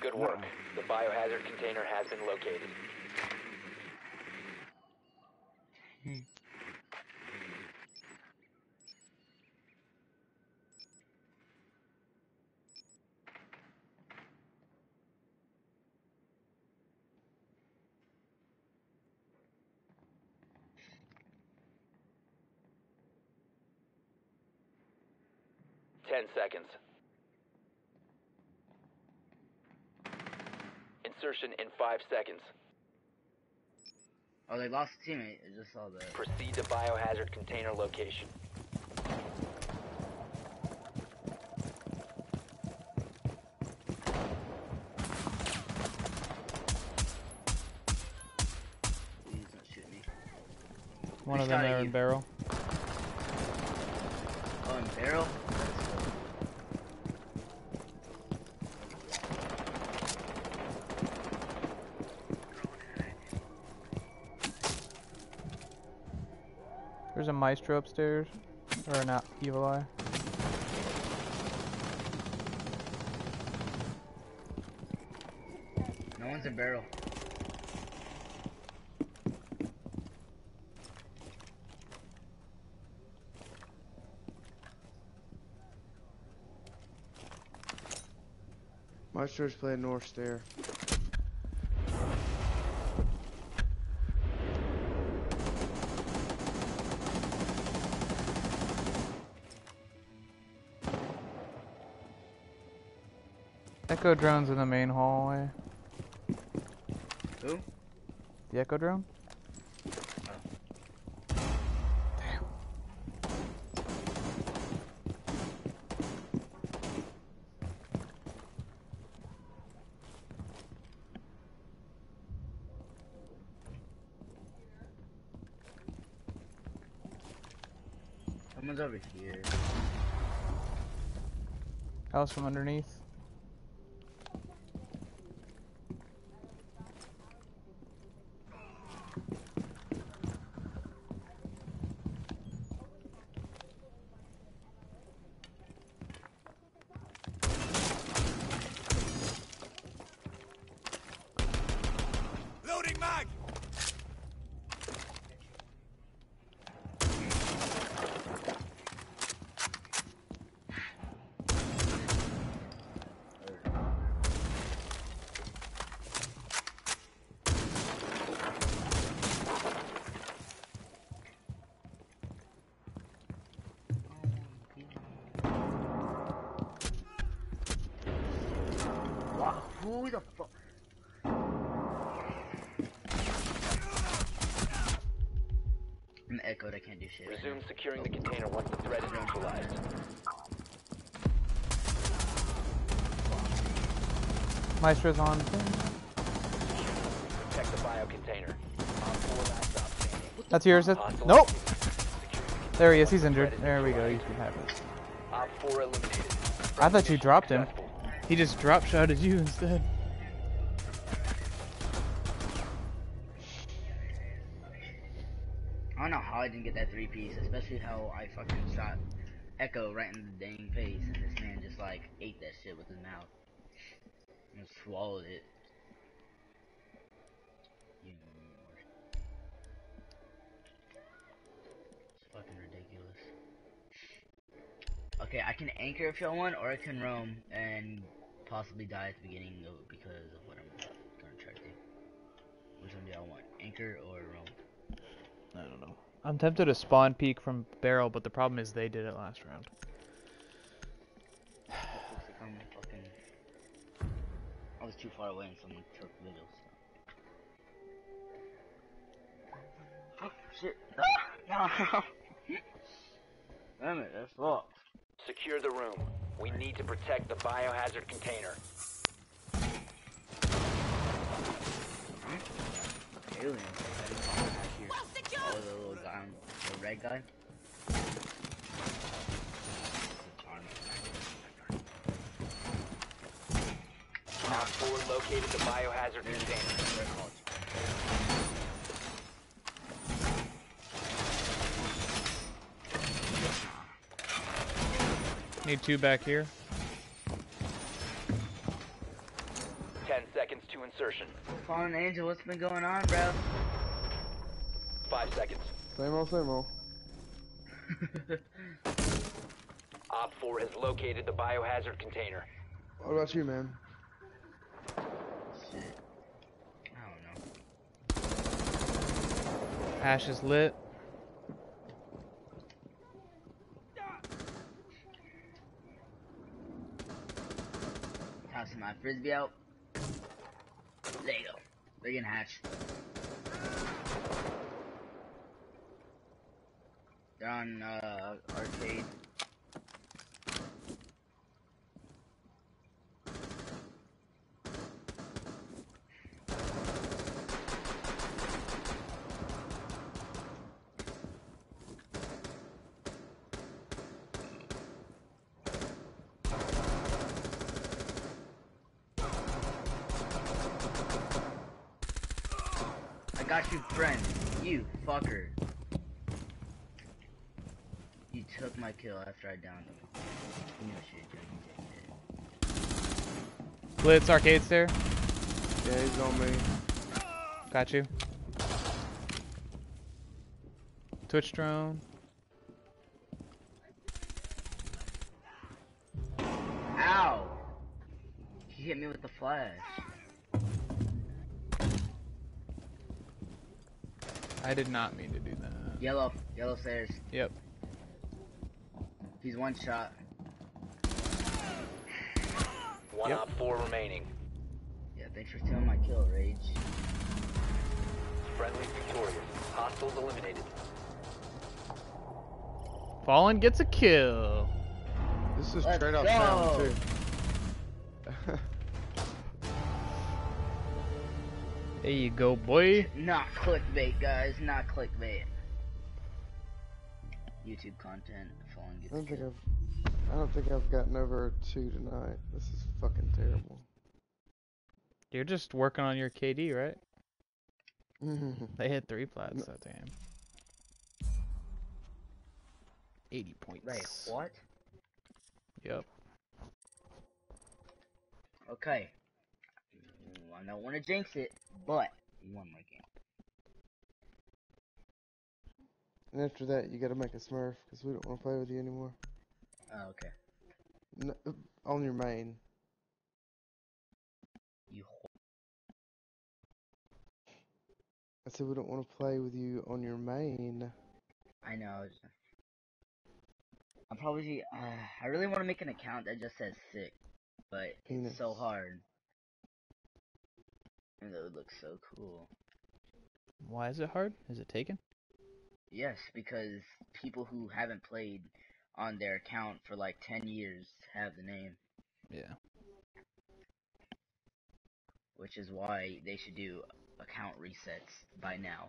Good work. The biohazard container has been located. Ten seconds. Insertion in five seconds. oh, they lost a teammate. I just saw that. Proceed to biohazard container location. Please don't shoot me. one of them shot there in you? barrel. Oh, in barrel. That's cool. There's a maestro upstairs, or not evil eye. No one's in barrel. Maestro's playing North Stair. Echo drone's in the main hallway. Who? The echo drone? Someone's over here. House from underneath. Loading mag! Who the fuck? I'm echoed. I can't do shit. right Resume securing the container once the threat is neutralized. Maestro's on. Protect the bio container. Op 4 last stop standing. That's yours. That's... Nope. activity. Securing the There he is. He's injured. There we go. You neutralized. should have it. Op 4 eliminated. I thought you dropped him. He just drop shotted you instead. I don't know how I didn't get that three piece, especially how I fucking shot Echo right in the dang face, and this man just like ate that shit with his mouth and swallowed it. It's fucking ridiculous. Okay, I can anchor if y'all want, or I can roam and possibly die at the beginning of, because of what I'm gonna try to do. Which one do y'all want? Anchor or roam? I don't know. I'm tempted to spawn peek from barrel, but the problem is they did it last round. Looks like I'm fucking. I was too far away and someone took vigils. Oh shit! Ah, no! Damn it, that's fucked. Secure the room. We need to protect the biohazard container. Aliens. I didn't find that here. Oh, the little guy, the red guy. Op 4 located the biohazard container. Need two back here. 10 seconds to insertion. Fallen Angel, what's been going on, bro? 5 seconds. Same old, same old. Op 4 has located the biohazard container. What about you, man? Shit. I don't know. Ash is lit. Tossing my frisbee out. There you go. They're getting hatched. They're on uh, arcade. Got you, friend. You fucker. You took my kill after I downed him. You know shit, Johnny. Blitz arcade stair. Yeah, he's on me. Got you. Twitch drone. I did not mean to do that. Yellow, yellow stairs. Yep. He's one shot. One Yep. Op 4 remaining. Yeah, thanks for stealing my kill, Rage. Friendly victorious. Hostiles eliminated. Fallen gets a kill. This is Let's straight out go. too. There you go, boy. Not clickbait, guys. Not clickbait. YouTube content. Fallen I gets don't think. I've, I don't think I've gotten over two tonight. This is fucking terrible. You're just working on your KD, right? They hit three plats No. that game. 80 points. Wait, what? Yep. Okay. I don't want to jinx it, but one more game. and after that, you gotta make a smurf, because we don't want to play with you anymore. Oh, okay. No, on your main. You. I said we don't want to play with you on your main. I know. I'm probably. Uh, I really want to make an account that just says sick, but Penis. it's so hard. And that would look so cool. Why is it hard? Is it taken? Yes, because people who haven't played on their account for like 10 years have the name, Yeah. which is why they should do account resets by now.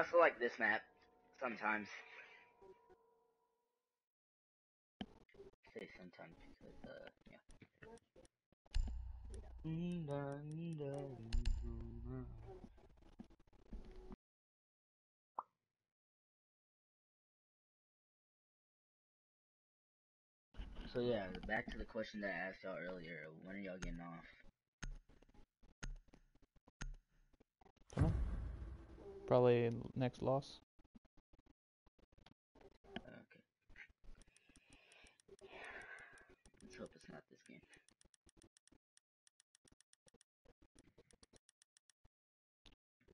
Also like this map sometimes. say sometimes because, uh, yeah. So yeah, back to the question that I asked y'all earlier. When are y'all getting off? Probably next loss. Okay. Let's hope it's not this game.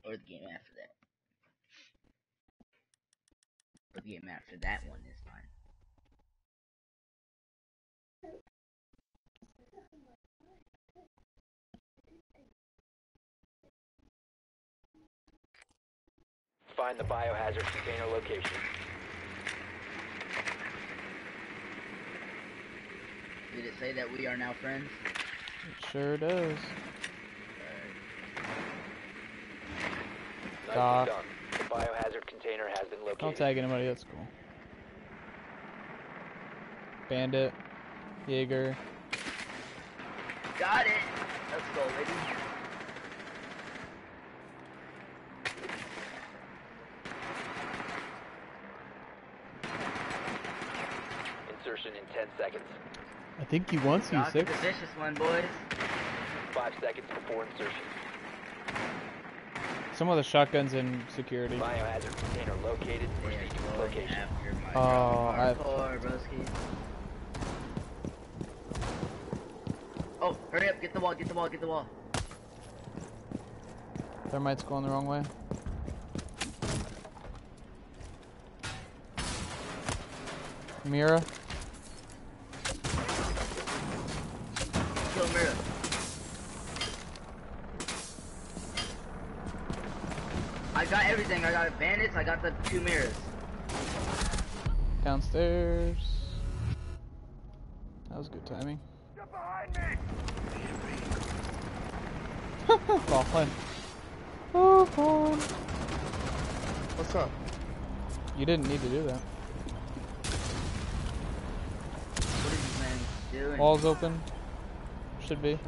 Or the game after that. The game after that one is Find the biohazard container location. Did it say that we are now friends? It sure does. Nicely Doc. done. The biohazard container has been located. Don't tag anybody, that's cool. Bandit. Jaeger. Got it! Let's go, lady. Insertion in 10 seconds. I think he wants you, Doc, six. the vicious one, boys. 5 seconds before insertion. Some of the shotguns in security. Biohazard container located. They Proceed to its location. after my uh, Oh. I've- Oh, hurry up, get the wall, get the wall, get the wall. Thermite's going the wrong way. Mira. Kill Mira. I got everything. I got bandits. I got the two mirrors. Downstairs. That was good timing. Get behind me! Fallen. Oh, Fallen. What's up? You didn't need to do that. What are these men doing? Walls open. Should be.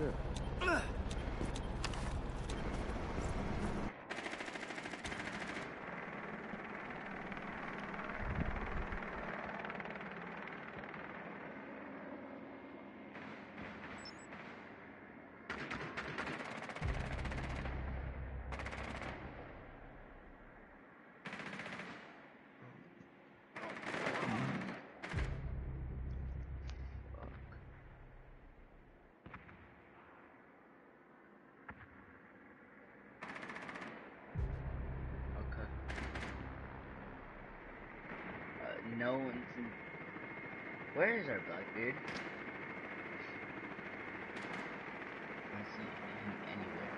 Okay. Uh, no one's in... Where is our Blackbeard? I don't see him anywhere.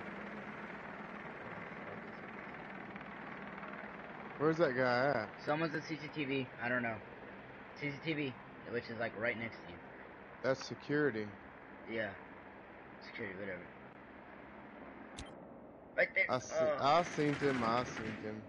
Where's that guy at? Someone's at CCTV. I don't know. CCTV, which is like right next to you. That's security. Yeah. Security, whatever. Right there. I see. Oh. I seen him. I seen him.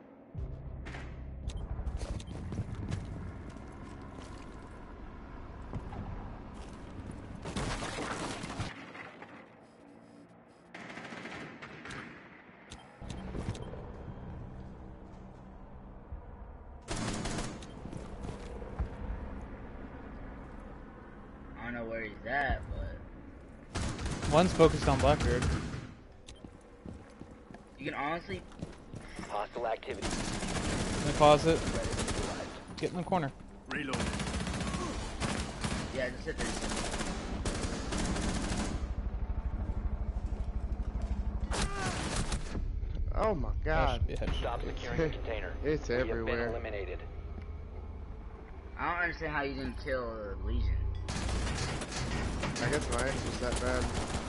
I don't know where he's at, but One's focused on Blackbeard. You can honestly. Hostile activity. In the closet. Get in the corner. Reload. Yeah, just sit there. Oh my That god. should be. Stop securing the container. It's We have been everywhere. eliminated. I don't understand how you didn't kill Lesion. I guess my axe was that bad.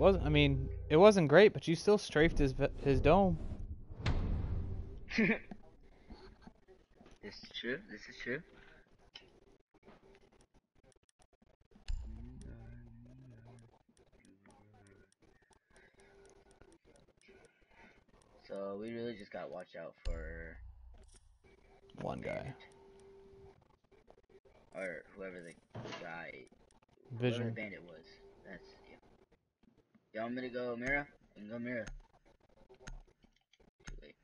It wasn't. I mean, it wasn't great, but you still strafed his his dome. this is true. This is true. So we really just got to watch out for One guy. or whoever the guy, whoever the Vision. bandit was. That's Y'all want me to go Mira? You can go Mira. Too late.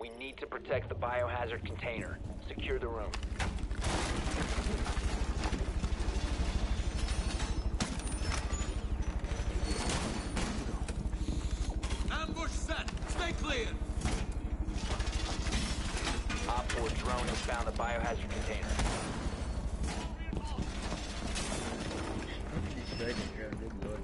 We need to protect the biohazard container. Secure the room. Ambush set. Stay clear. Op 4 drone has found the biohazard container. Destroyed the drone, good.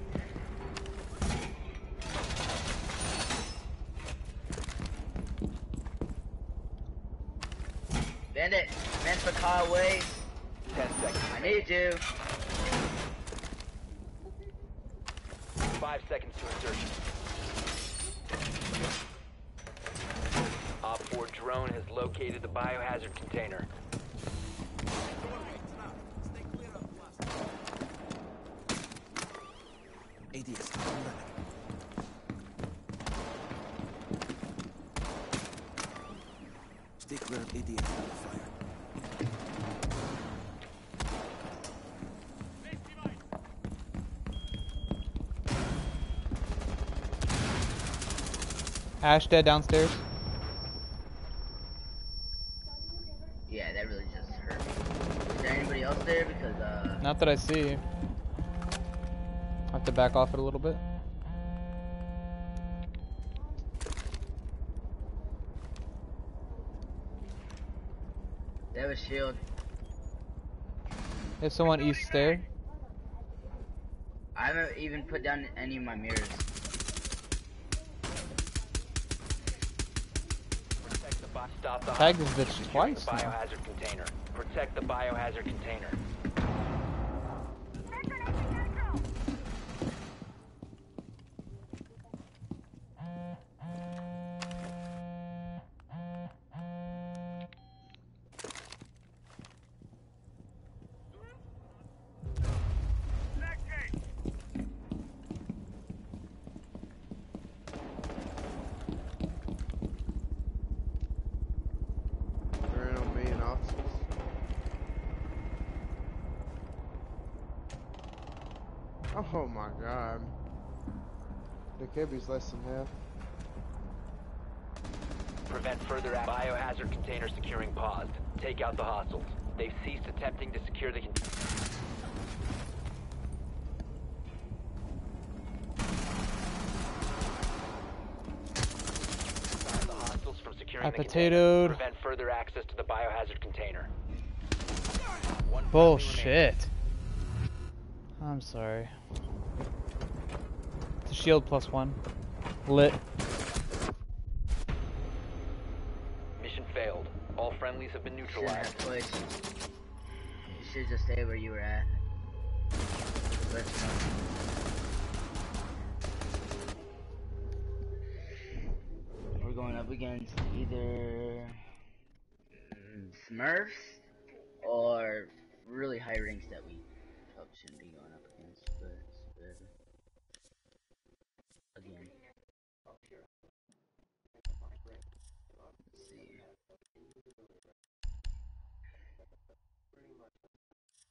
Bandit, man for car away. 10 seconds. I need you. 5 seconds to insertion. Op 4 drone has located the biohazard container. ADS, come back. Stay clear of ADS fire. Ash dead downstairs. Yeah, that really just hurt me. Is there anybody else there? Because, uh, Not that I see. I have to back off it a little bit. they have a shield. There's someone east there. I haven't even put down any of my mirrors. The the Tagged this bitch twice The now. biohazard container. Protect the biohazard container. They're in on me and officers. Oh my god. The less than half. Prevent further act. Biohazard container securing paused. Take out the hostiles. They've ceased attempting to secure the container. The hostiles from securing I potatoed. Prevent further access to the biohazard container. One friendly. Bullshit. I'm sorry. It's a shield plus one. Lit. Mission failed. All friendlies have been neutralized. You should just stay where you were at. Let's go. We're going up against either Smurfs or really high ranks that we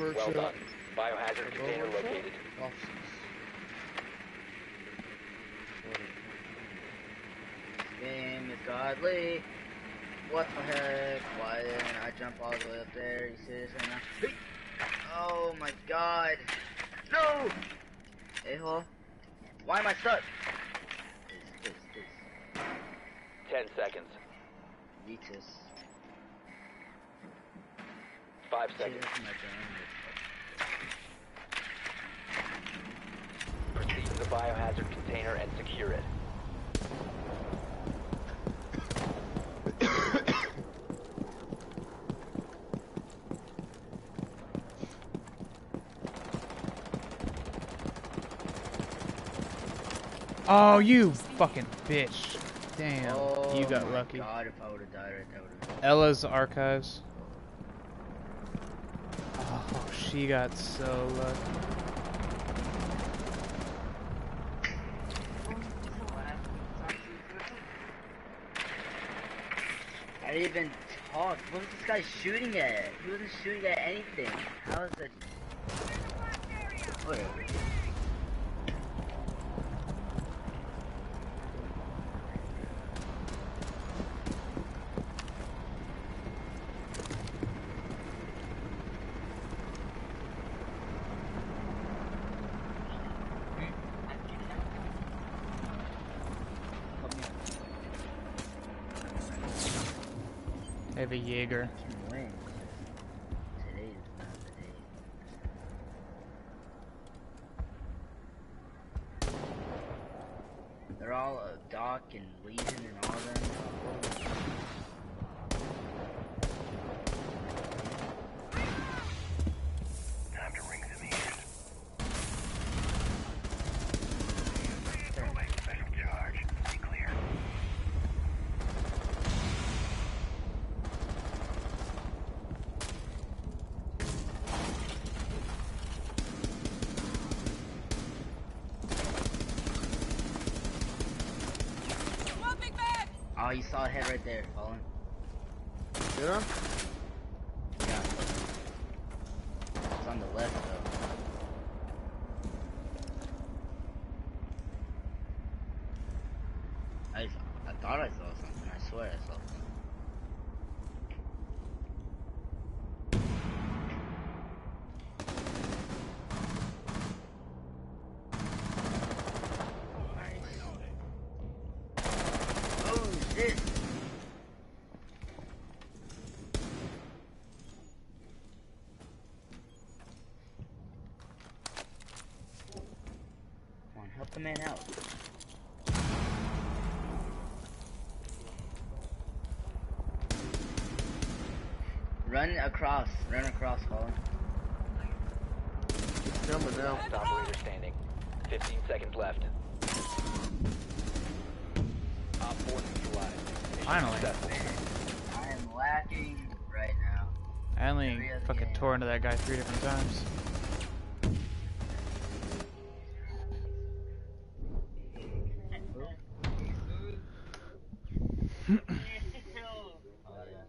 Two Well done. Biohazard container located. Officers. Game is godly. What the heck? Why didn't I jump all the way up there? You this right now? Oh my god. No! A-hole. Why am I stuck? This, this, this. Ten seconds. Vitus. Five seconds. that's my game. Proceed to the biohazard container and secure it. Oh, you fucking bitch. Damn, Oh you got oh my lucky. god, if I would've died right there, Ela's archives. Oh, she got so lucky. Even talk. What was this guy shooting at? He wasn't shooting at anything. How is it? Whatever. I have a Jaeger. Can win. Today is not the day. They're all uh, Doc and Lesion and all them. Time to ring them in. Special charge. Be clear. Swapping back! Oh, you saw a head right there. Yeah? Yeah. It's on the left though. I, I thought I saw something. I swear I saw something. Nice. Oh shit! Come on, help the man out. Run across, run across, Colin. It's coming now. Last operator standing. 15 seconds left. Op 4 neutralized. Finally. I am lacking right now. I only fucking game. tore into that guy three different times. Oh, yeah.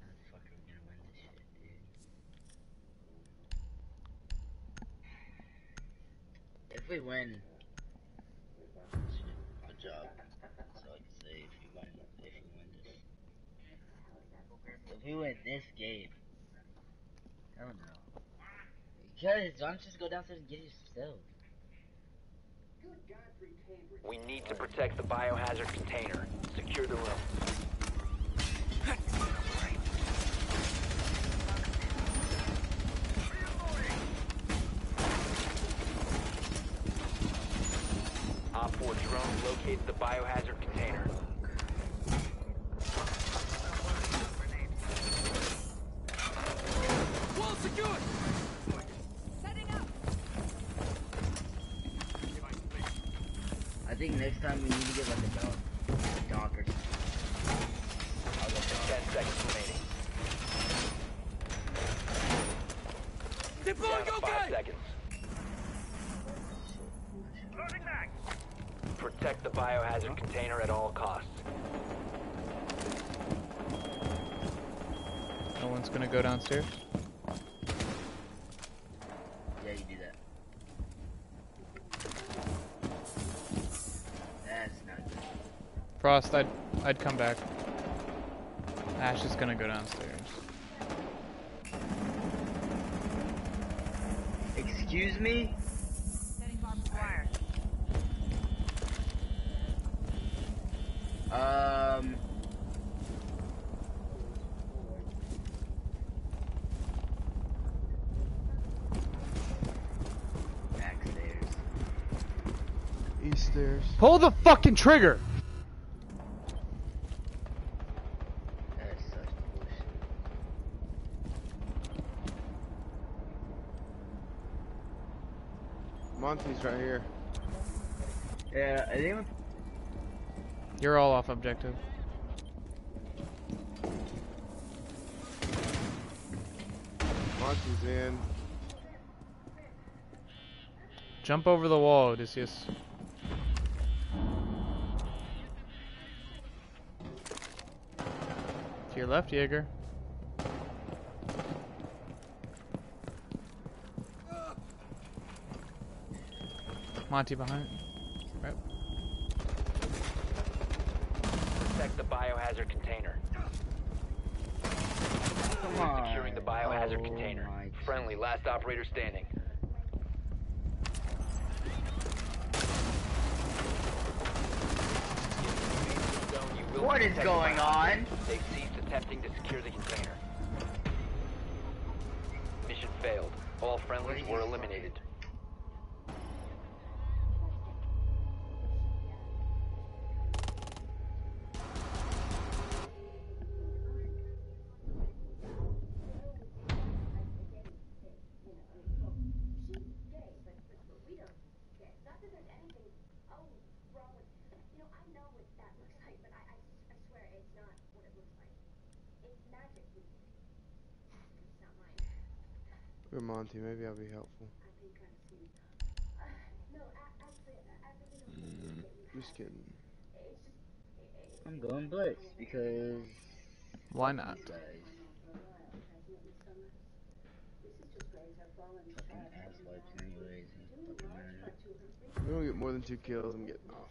How the fuck are we gonna win this shit, dude? If we win, a job, so I can say if we win, if we win this. If we win this game, I don't know. Because why don't you just go downstairs and get it yourself? We need to protect the biohazard container. Secure the room. Op 4 drone located the biohazard container. Wall secured! think next time we need to get like a dog, a dog or something. I'll go dog. Ten seconds remaining. Deploying Down to five okay! seconds. Loading back. Protect the biohazard container at all costs. No one's gonna go downstairs. Yeah, you do that. That's not good. Frost, I'd I'd come back. Ash is gonna go downstairs. Excuse me? Setting barbed wire. Um. Backstairs. East stairs. Pull the fucking trigger! That is such bullshit. Monty's right here. Yeah, I think You're all off objective. Monty's in. Jump over the wall, Odysseus. Left, Jaeger. Monty behind. Right. Protect the biohazard container. Come on. Securing the biohazard Oh container. Friendly, last operator standing. You will What be is detected going by on? They've ceased attempting to secure the container. Mission failed. All friendlies were eliminated. Good Monty, maybe I'll be helpful. Mm. Just kidding. I'm going Blitz because. Why not? these guys. Fucking asswipes anyways. and fucking murder. We don't get more than two kills, I'm getting off.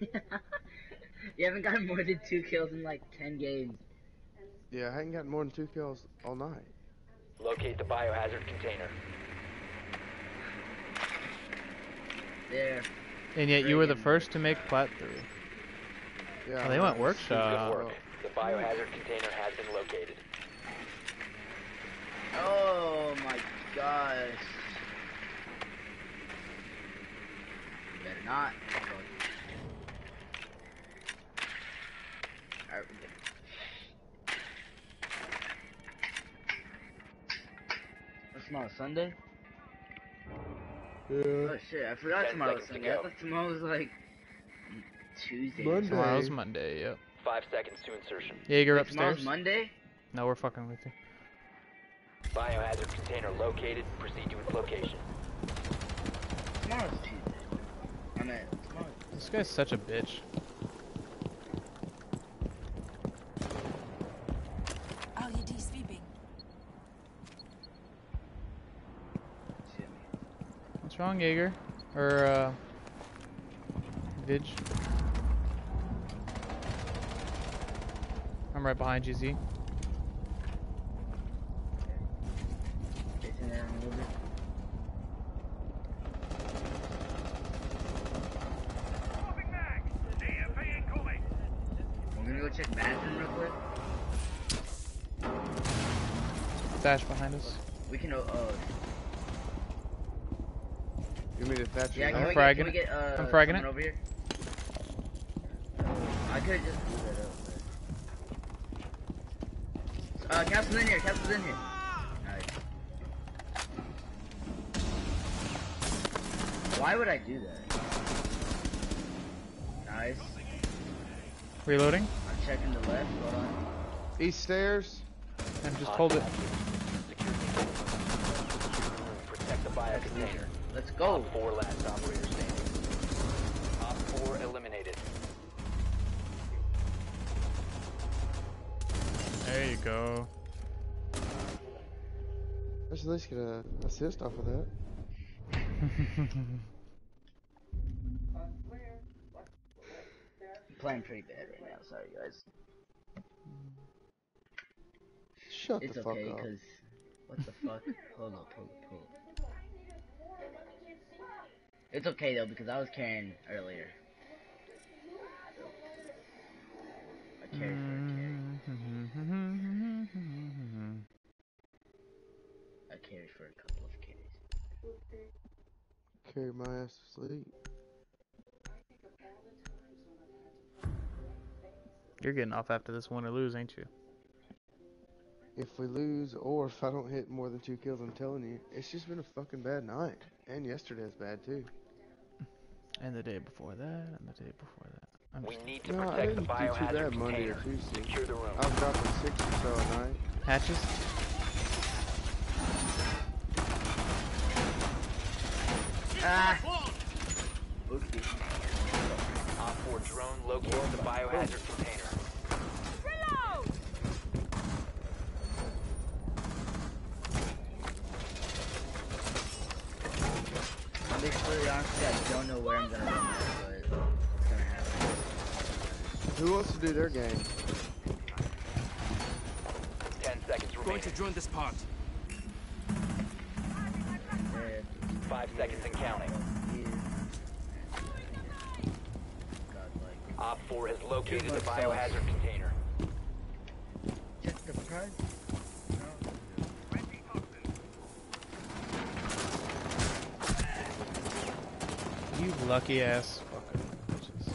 you haven't gotten more than two kills in like 10 games. Yeah, I haven't gotten more than two kills all night. Locate the biohazard container. There. And yet you were the first to make plat three. Yeah. Oh, they went nice. Good work. The biohazard container has been located. Oh my gosh. Better not. Alright, we're good. What's tomorrow, Sunday? Yeah. Oh shit, I forgot Ten tomorrow was to Sunday. I thought tomorrow was like Tuesday. Monday. Tomorrow's Monday, yep. Five seconds to insertion. Jaeger Wait, tomorrow's upstairs. Monday? No, we're fucking with you. Biohazard container located. Proceed to its location. Tomorrow's Tuesday. I mean, tomorrow. This guy's such a bitch. Wrong, Jaeger? Or, uh... Vidge? I'm right behind you, Z. Facing there a little bit. Swapping back. DFA incoming. I'm gonna go check bathroom real quick. Dash behind us. We can, uh, uh You mean to Thatcher? yeah, can I'm we, fragging get, can we it. get, uh, I'm fragging it. over here? I could've just blew that up, but... Uh, Castle's in here, Castle's in here. Nice. Why would I do that? Nice. Reloading. I'm checking the left. Hold on. East stairs. And just hold it. Protect the bio container. Let's go. Op four last operator standing. Top four eliminated. There you go. I should at least get a assist off of that. I'm playing pretty bad right now. Sorry, guys. Shut It's the fuck okay, up. cause what the fuck? hold up, hold up, hold up. It's okay though because I was carrying earlier. I carried for a carry. I carried for a couple of carries. Carry my ass to sleep. You're getting off after this win or lose, ain't you? If we lose or if I don't hit more than two kills, I'm telling you, it's just been a fucking bad night. And yesterday's bad too. And the day before that, and the day before that. I'm We need to No, protect the didn't do biohazard bad Monday or container. Tuesday. Secure the room. I was dropping six or so a night. hatches. Ah! Okay. Op four drone located the biohazard container. I'm being completely honest with you, I don't know where I'm gonna run this, but it's gonna happen. Who wants to do their game? Ten seconds Going to join this part. Five seconds and counting. Op four has located the biohazard container. Check the price. You lucky ass fucking bitches.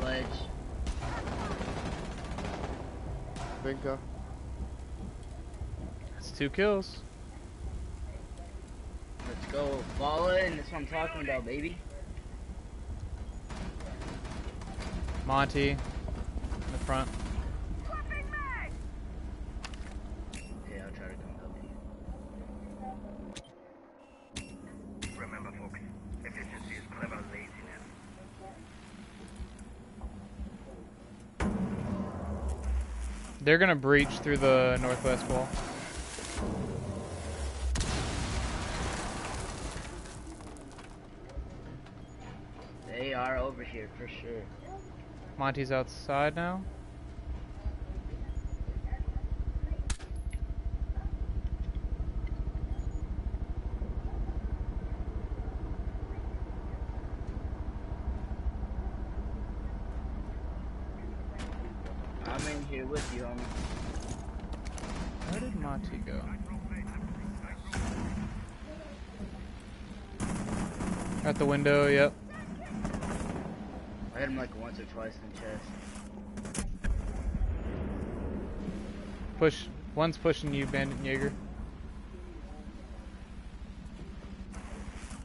Sledge. Vinka. That's two kills. Let's go. Fall in. That's what I'm talking about, baby. Monty in the front. Yeah, I'll try to come help you. Remember, folks, efficiency is clever laziness. They're gonna breach through the northwest wall. They are over here for sure. Monty's outside now. I'm in here with you, homie. Where did Monty go? At the window, yep. I hit him like once or twice in chest. Push. One's pushing you, Bandit Jaeger.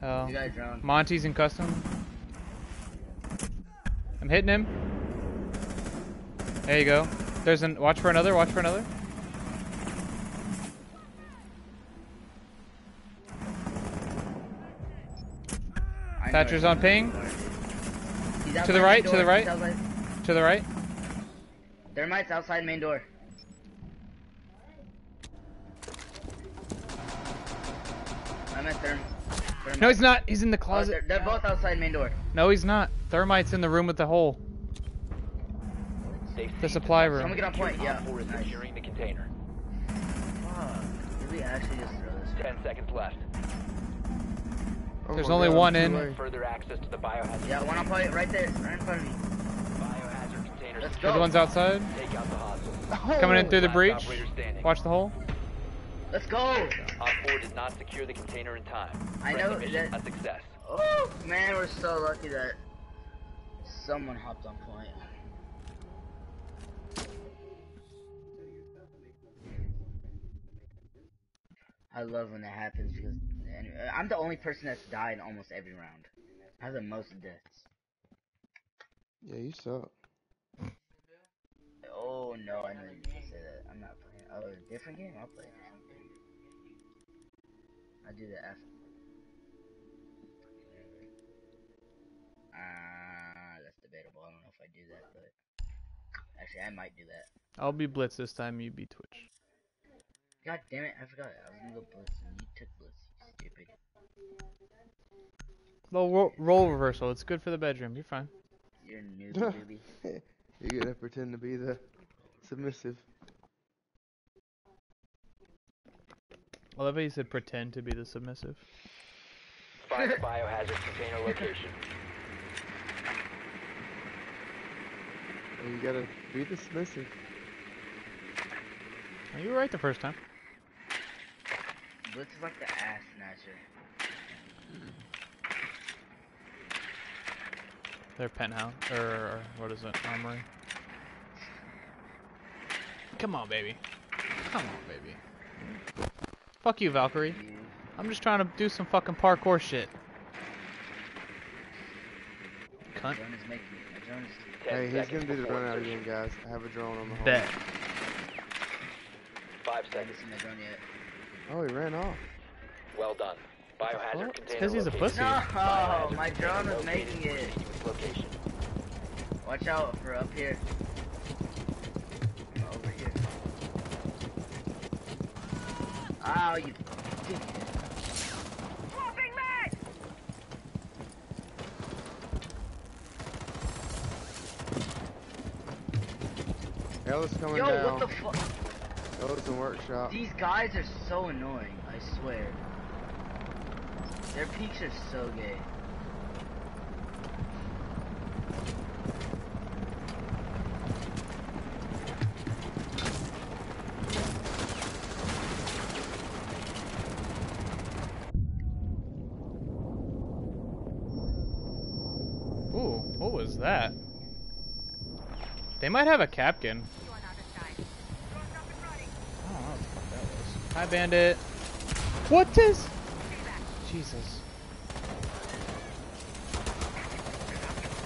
Oh. You got drone. Monty's in custom. I'm hitting him. There you go. There's an. Watch for another. Watch for another. Thatcher's on ping. Anymore. He's To the right, to the right. To the right. Thermite's outside main door. I'm at therm. Thermite. No, he's not. He's in the Oh, closet. they're, they're both outside main door. No, he's not. Thermite's in the room with the hole. They've The supply the room. Someone get on point. Yeah. Op four is Nice. securing the container. Fuck. Did we actually just throw this? Ten seconds left. Oh There's only God, one in. too. Further access to the biohazard. Yeah, one on point right there, right in front of me. Biohazard container Let's The go. one's outside. Take out the hostiles. Coming in through the breach. Watch the hole. Let's go. Op 4 did not secure the container in time. I Friendly know that- a success. Oh man, we're so lucky that someone hopped on point. I love when that happens because and I'm the only person that's died almost every round. I have the most deaths. Yeah, you suck. Oh no, I know you can say that. I'm not playing. Oh, a different game? I'll play. a different. I do that after. Ah, that's debatable. I don't know if I do that, but actually, I might do that. I'll be Blitz this time. You be Twitch. God damn it, I forgot. I was gonna go blitz and you took blitz. You stupid. Little ro- role reversal. It's good for the bedroom. You're fine. You're a newbie, newbie. You're gonna pretend to be the submissive. I love how you said pretend to be the submissive. Find the biohazard container location. You gotta be the submissive. You were right the first time. Blitz is like the ass snatcher. Their penthouse, or, or what is it, armory? Come on, baby. Come on, baby. Fuck you, Valkyrie. I'm just trying to do some fucking parkour shit. Cunt. drone is making. My drone is. Ten Hey, he's gonna do the run out again, guys. I have a drone on the hole. Bet. Five I haven't seconds. seen my drone yet. Oh, he ran off. Well done. Biohazard fuck? container 'cause he's a pussy. No, Biohazard my container drone was located. making it. Location. Watch out for up here. Oh, over here. Ow, you. Ellis coming Yo, down. what the fuck? Ellis in workshop. These guys are so annoying, I swear. Their peaks are so gay. Ooh, what was that? They might have a Kapkan. I don't know what the fuck that was. Hi, Bandit. What is? Jesus.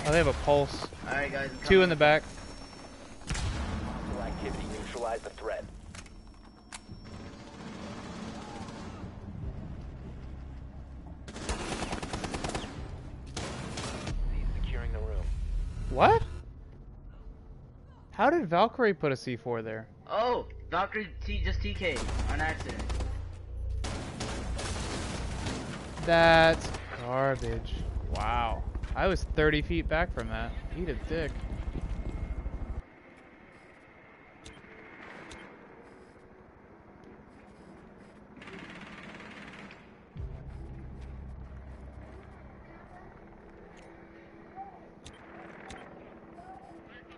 Oh, they have a pulse. Alright, guys. Two coming. in the back. Activity neutralize the threat. Securing the room. What? How did Valkyrie put a C4 there? Oh, Valkyrie T just TK on accident. That's garbage. Wow. I was 30 feet back from that. Eat a dick.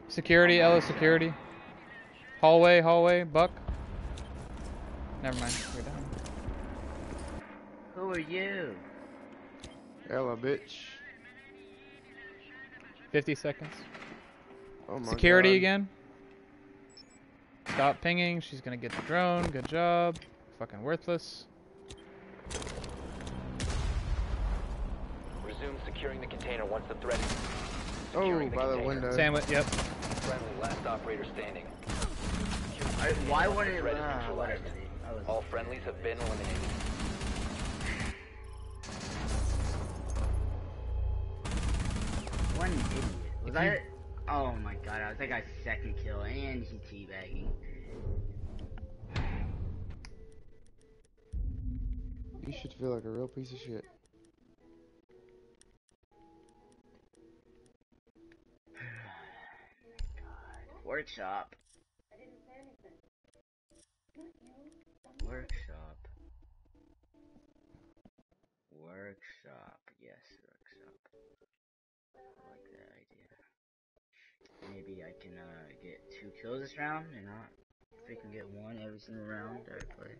Security, Ela security. Hallway, hallway, buck. Never mind, we're done. Who are you? Ela, bitch. 50 seconds. Oh my Security God. again. Stop pinging. She's gonna get the drone. Good job. Fucking worthless. Resume securing the container once the threat is Oh, the by the window. Sandwich. Yep. Friendly, last operator standing. I, why wouldn't it? Threat is Uh, neutralized. whatever. dude. I was- All friendlies have been eliminated. What an idiot. Was If I? you- Oh my god, I was like guy's second kill and he teabagging. You should feel like a real piece of shit. Workshop. Workshop. Workshop. Yes, workshop. I like that idea. maybe I can uh, get two kills this round and not freaking get one every single round that I play.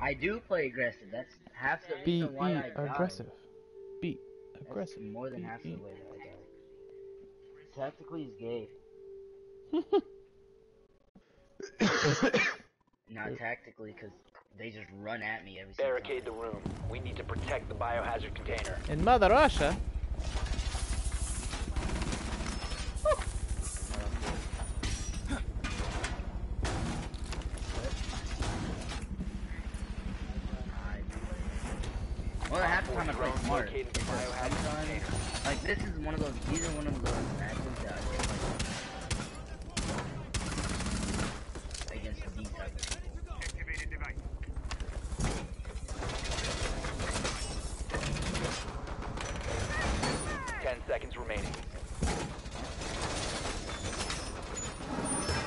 I do play aggressive. That's half the Be reason why I e died. aggressive. Be That's aggressive. more than half the e. way that I died. Tactically is gay. Not tactically, because they just run at me every single Barricade the room. We need to protect the biohazard container. In Mother Russia, time. Well, half the time I play smart. Located the It's just biohazard sometimes, container. like this is one of those. These are one of those matches that I get like against these type of people. Activated device. Ten seconds remaining.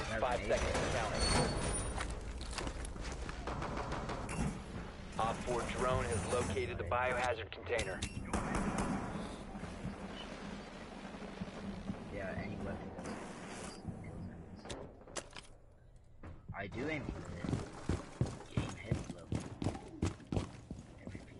That's Five amazing. seconds counting. Op 4 drone has located the biohazard container. Yeah, any weapon. I do aim for it. Aim heavy level. MVP.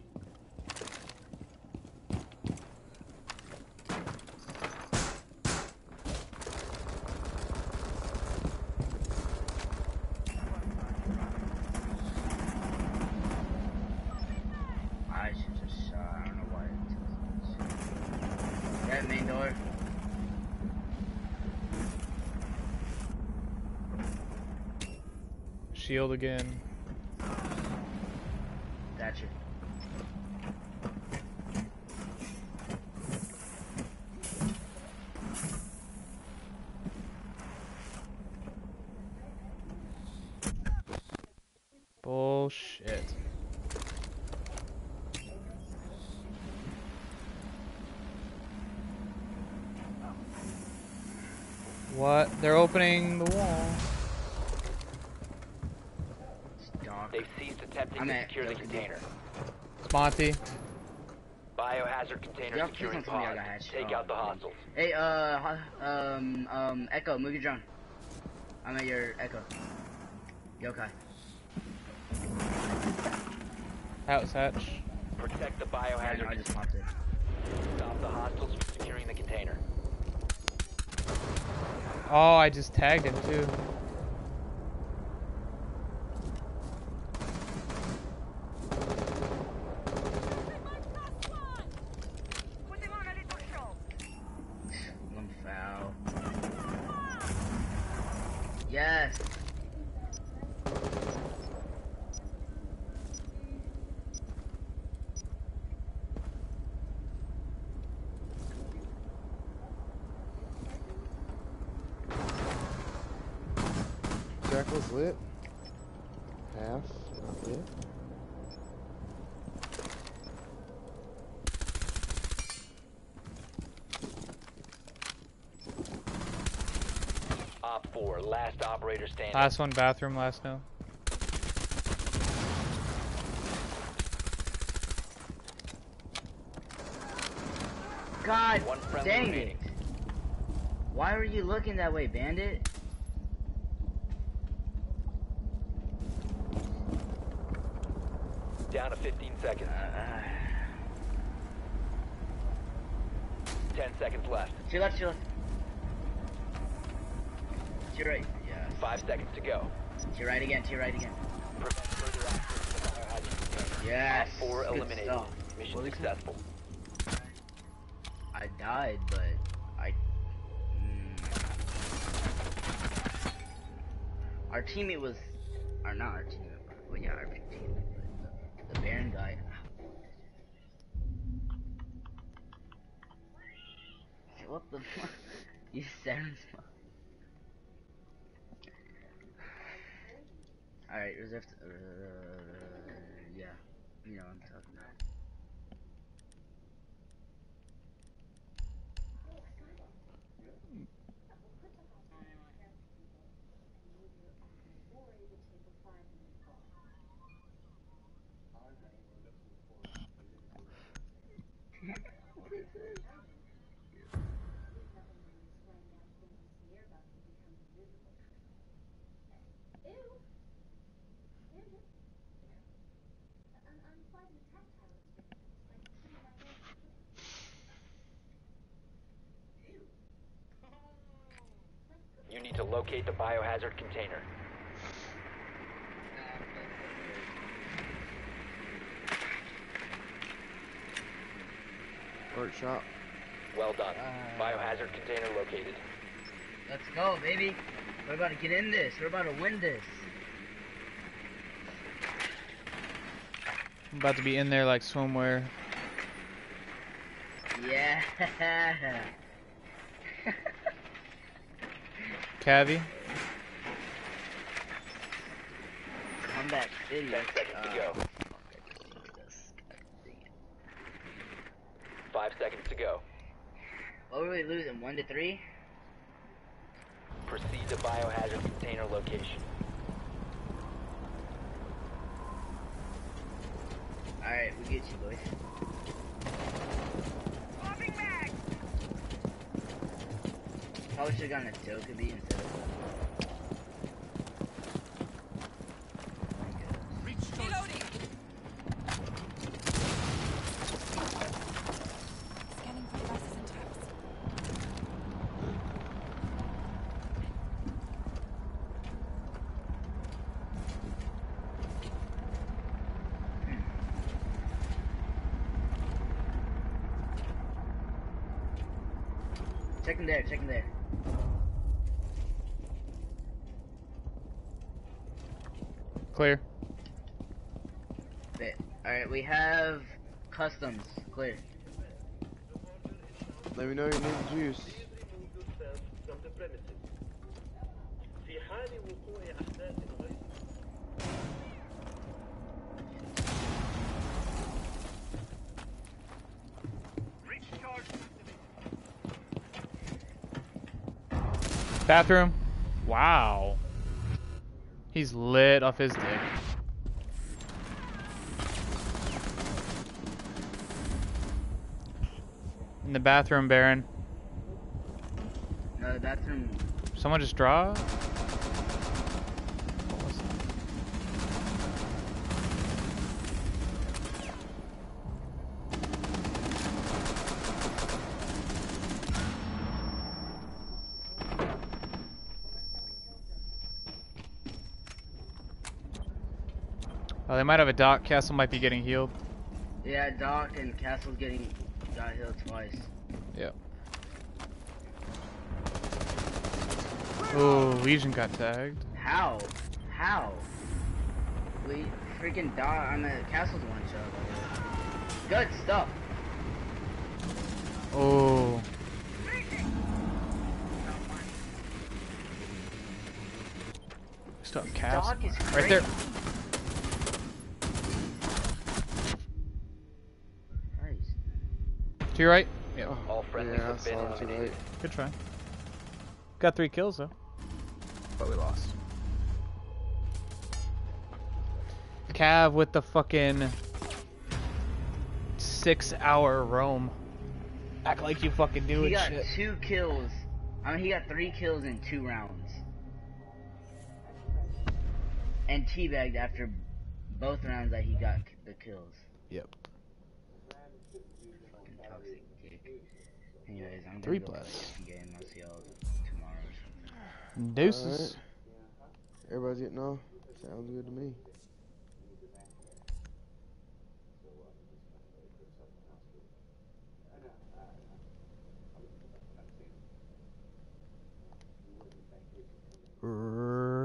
I should just shot. I don't know why it took so much. That main door. Shield again. Gotcha. Bullshit. What? They're opening the wall. Dark. They've ceased attempting I'm to at- secure the container. It's Monty. Biohazard container Yeah, please securing don't tell me I pod. got. Take Oh, out the man. hostiles. Hey, uh, hu- um, um, Echo, move your drone. I'm at your Echo. Yokai. House hatch. Protect the I, know, I biohazard. just popped it. Stop the hostiles from securing the container. Oh, I just tagged him too. One foul. Yes. Jackal's lit. Half. Not yet. Op 4, last. Last one, bathroom, last no. God One friendly dang it. Why were you looking that way, bandit? Down to 15 seconds. Uh, 10 seconds left. to your left, to your left. To your right. 5 seconds to go. To your right again, to your right again. Prevent further access to the container. Yes. Op 4 good eliminated. stuff. Mission What successful. I died, but I. Mm, our teammate was, or not our teammate, but well, yeah, our teammate, the Baron guy. What the fuck? You sound smart. Alright, reserved. Uh, yeah, you know what I'm talking about. You need to locate the biohazard container. Workshop. Well done. Uh, Biohazard container located. Let's go, baby. We're about to get in this. We're about to win this. I'm about to be in there like swimwear. Yeah. Cavi. Comeback City. Ten seconds to Uh, go. fuck, I just needed this. God dang it. Five seconds to go. What were we losing? One to three? Proceed to biohazard container location. Alright, we get you, boys. Probably should have gotten a Dokkaebi instead of. Reloading. And taps. Check him there, check him there. Clear. Alright, we have customs. Clear. Let me know you need juice. Bathroom. Wow. He's lit off his dick. In the bathroom, Baron. No, the bathroom. Someone just draw? Oh, they might have a dock. Castle might be getting healed. Yeah, Doc and Castle's getting got healed twice. Yep. Oh, Lesion got tagged. How? How? We freaking Doc. on the Castle's one shot. Good stuff. Oh. Stop Cass. Doc is Right there. crazy. Nice. To your right. Yeah. Oh, all friendlies Yeah, have been saw it too eliminated. late. Good try. Got three kills though. But we lost. Cav with the fucking six hour roam. Act like you fucking do He it got shit. two kills. I mean, he got three kills in two rounds. And teabagged after both rounds that he got the kills. Yep. Anyways, I'm Three plus. Game. I'll see y'all tomorrow Deuces. Everybody's getting off. Sounds good to me. R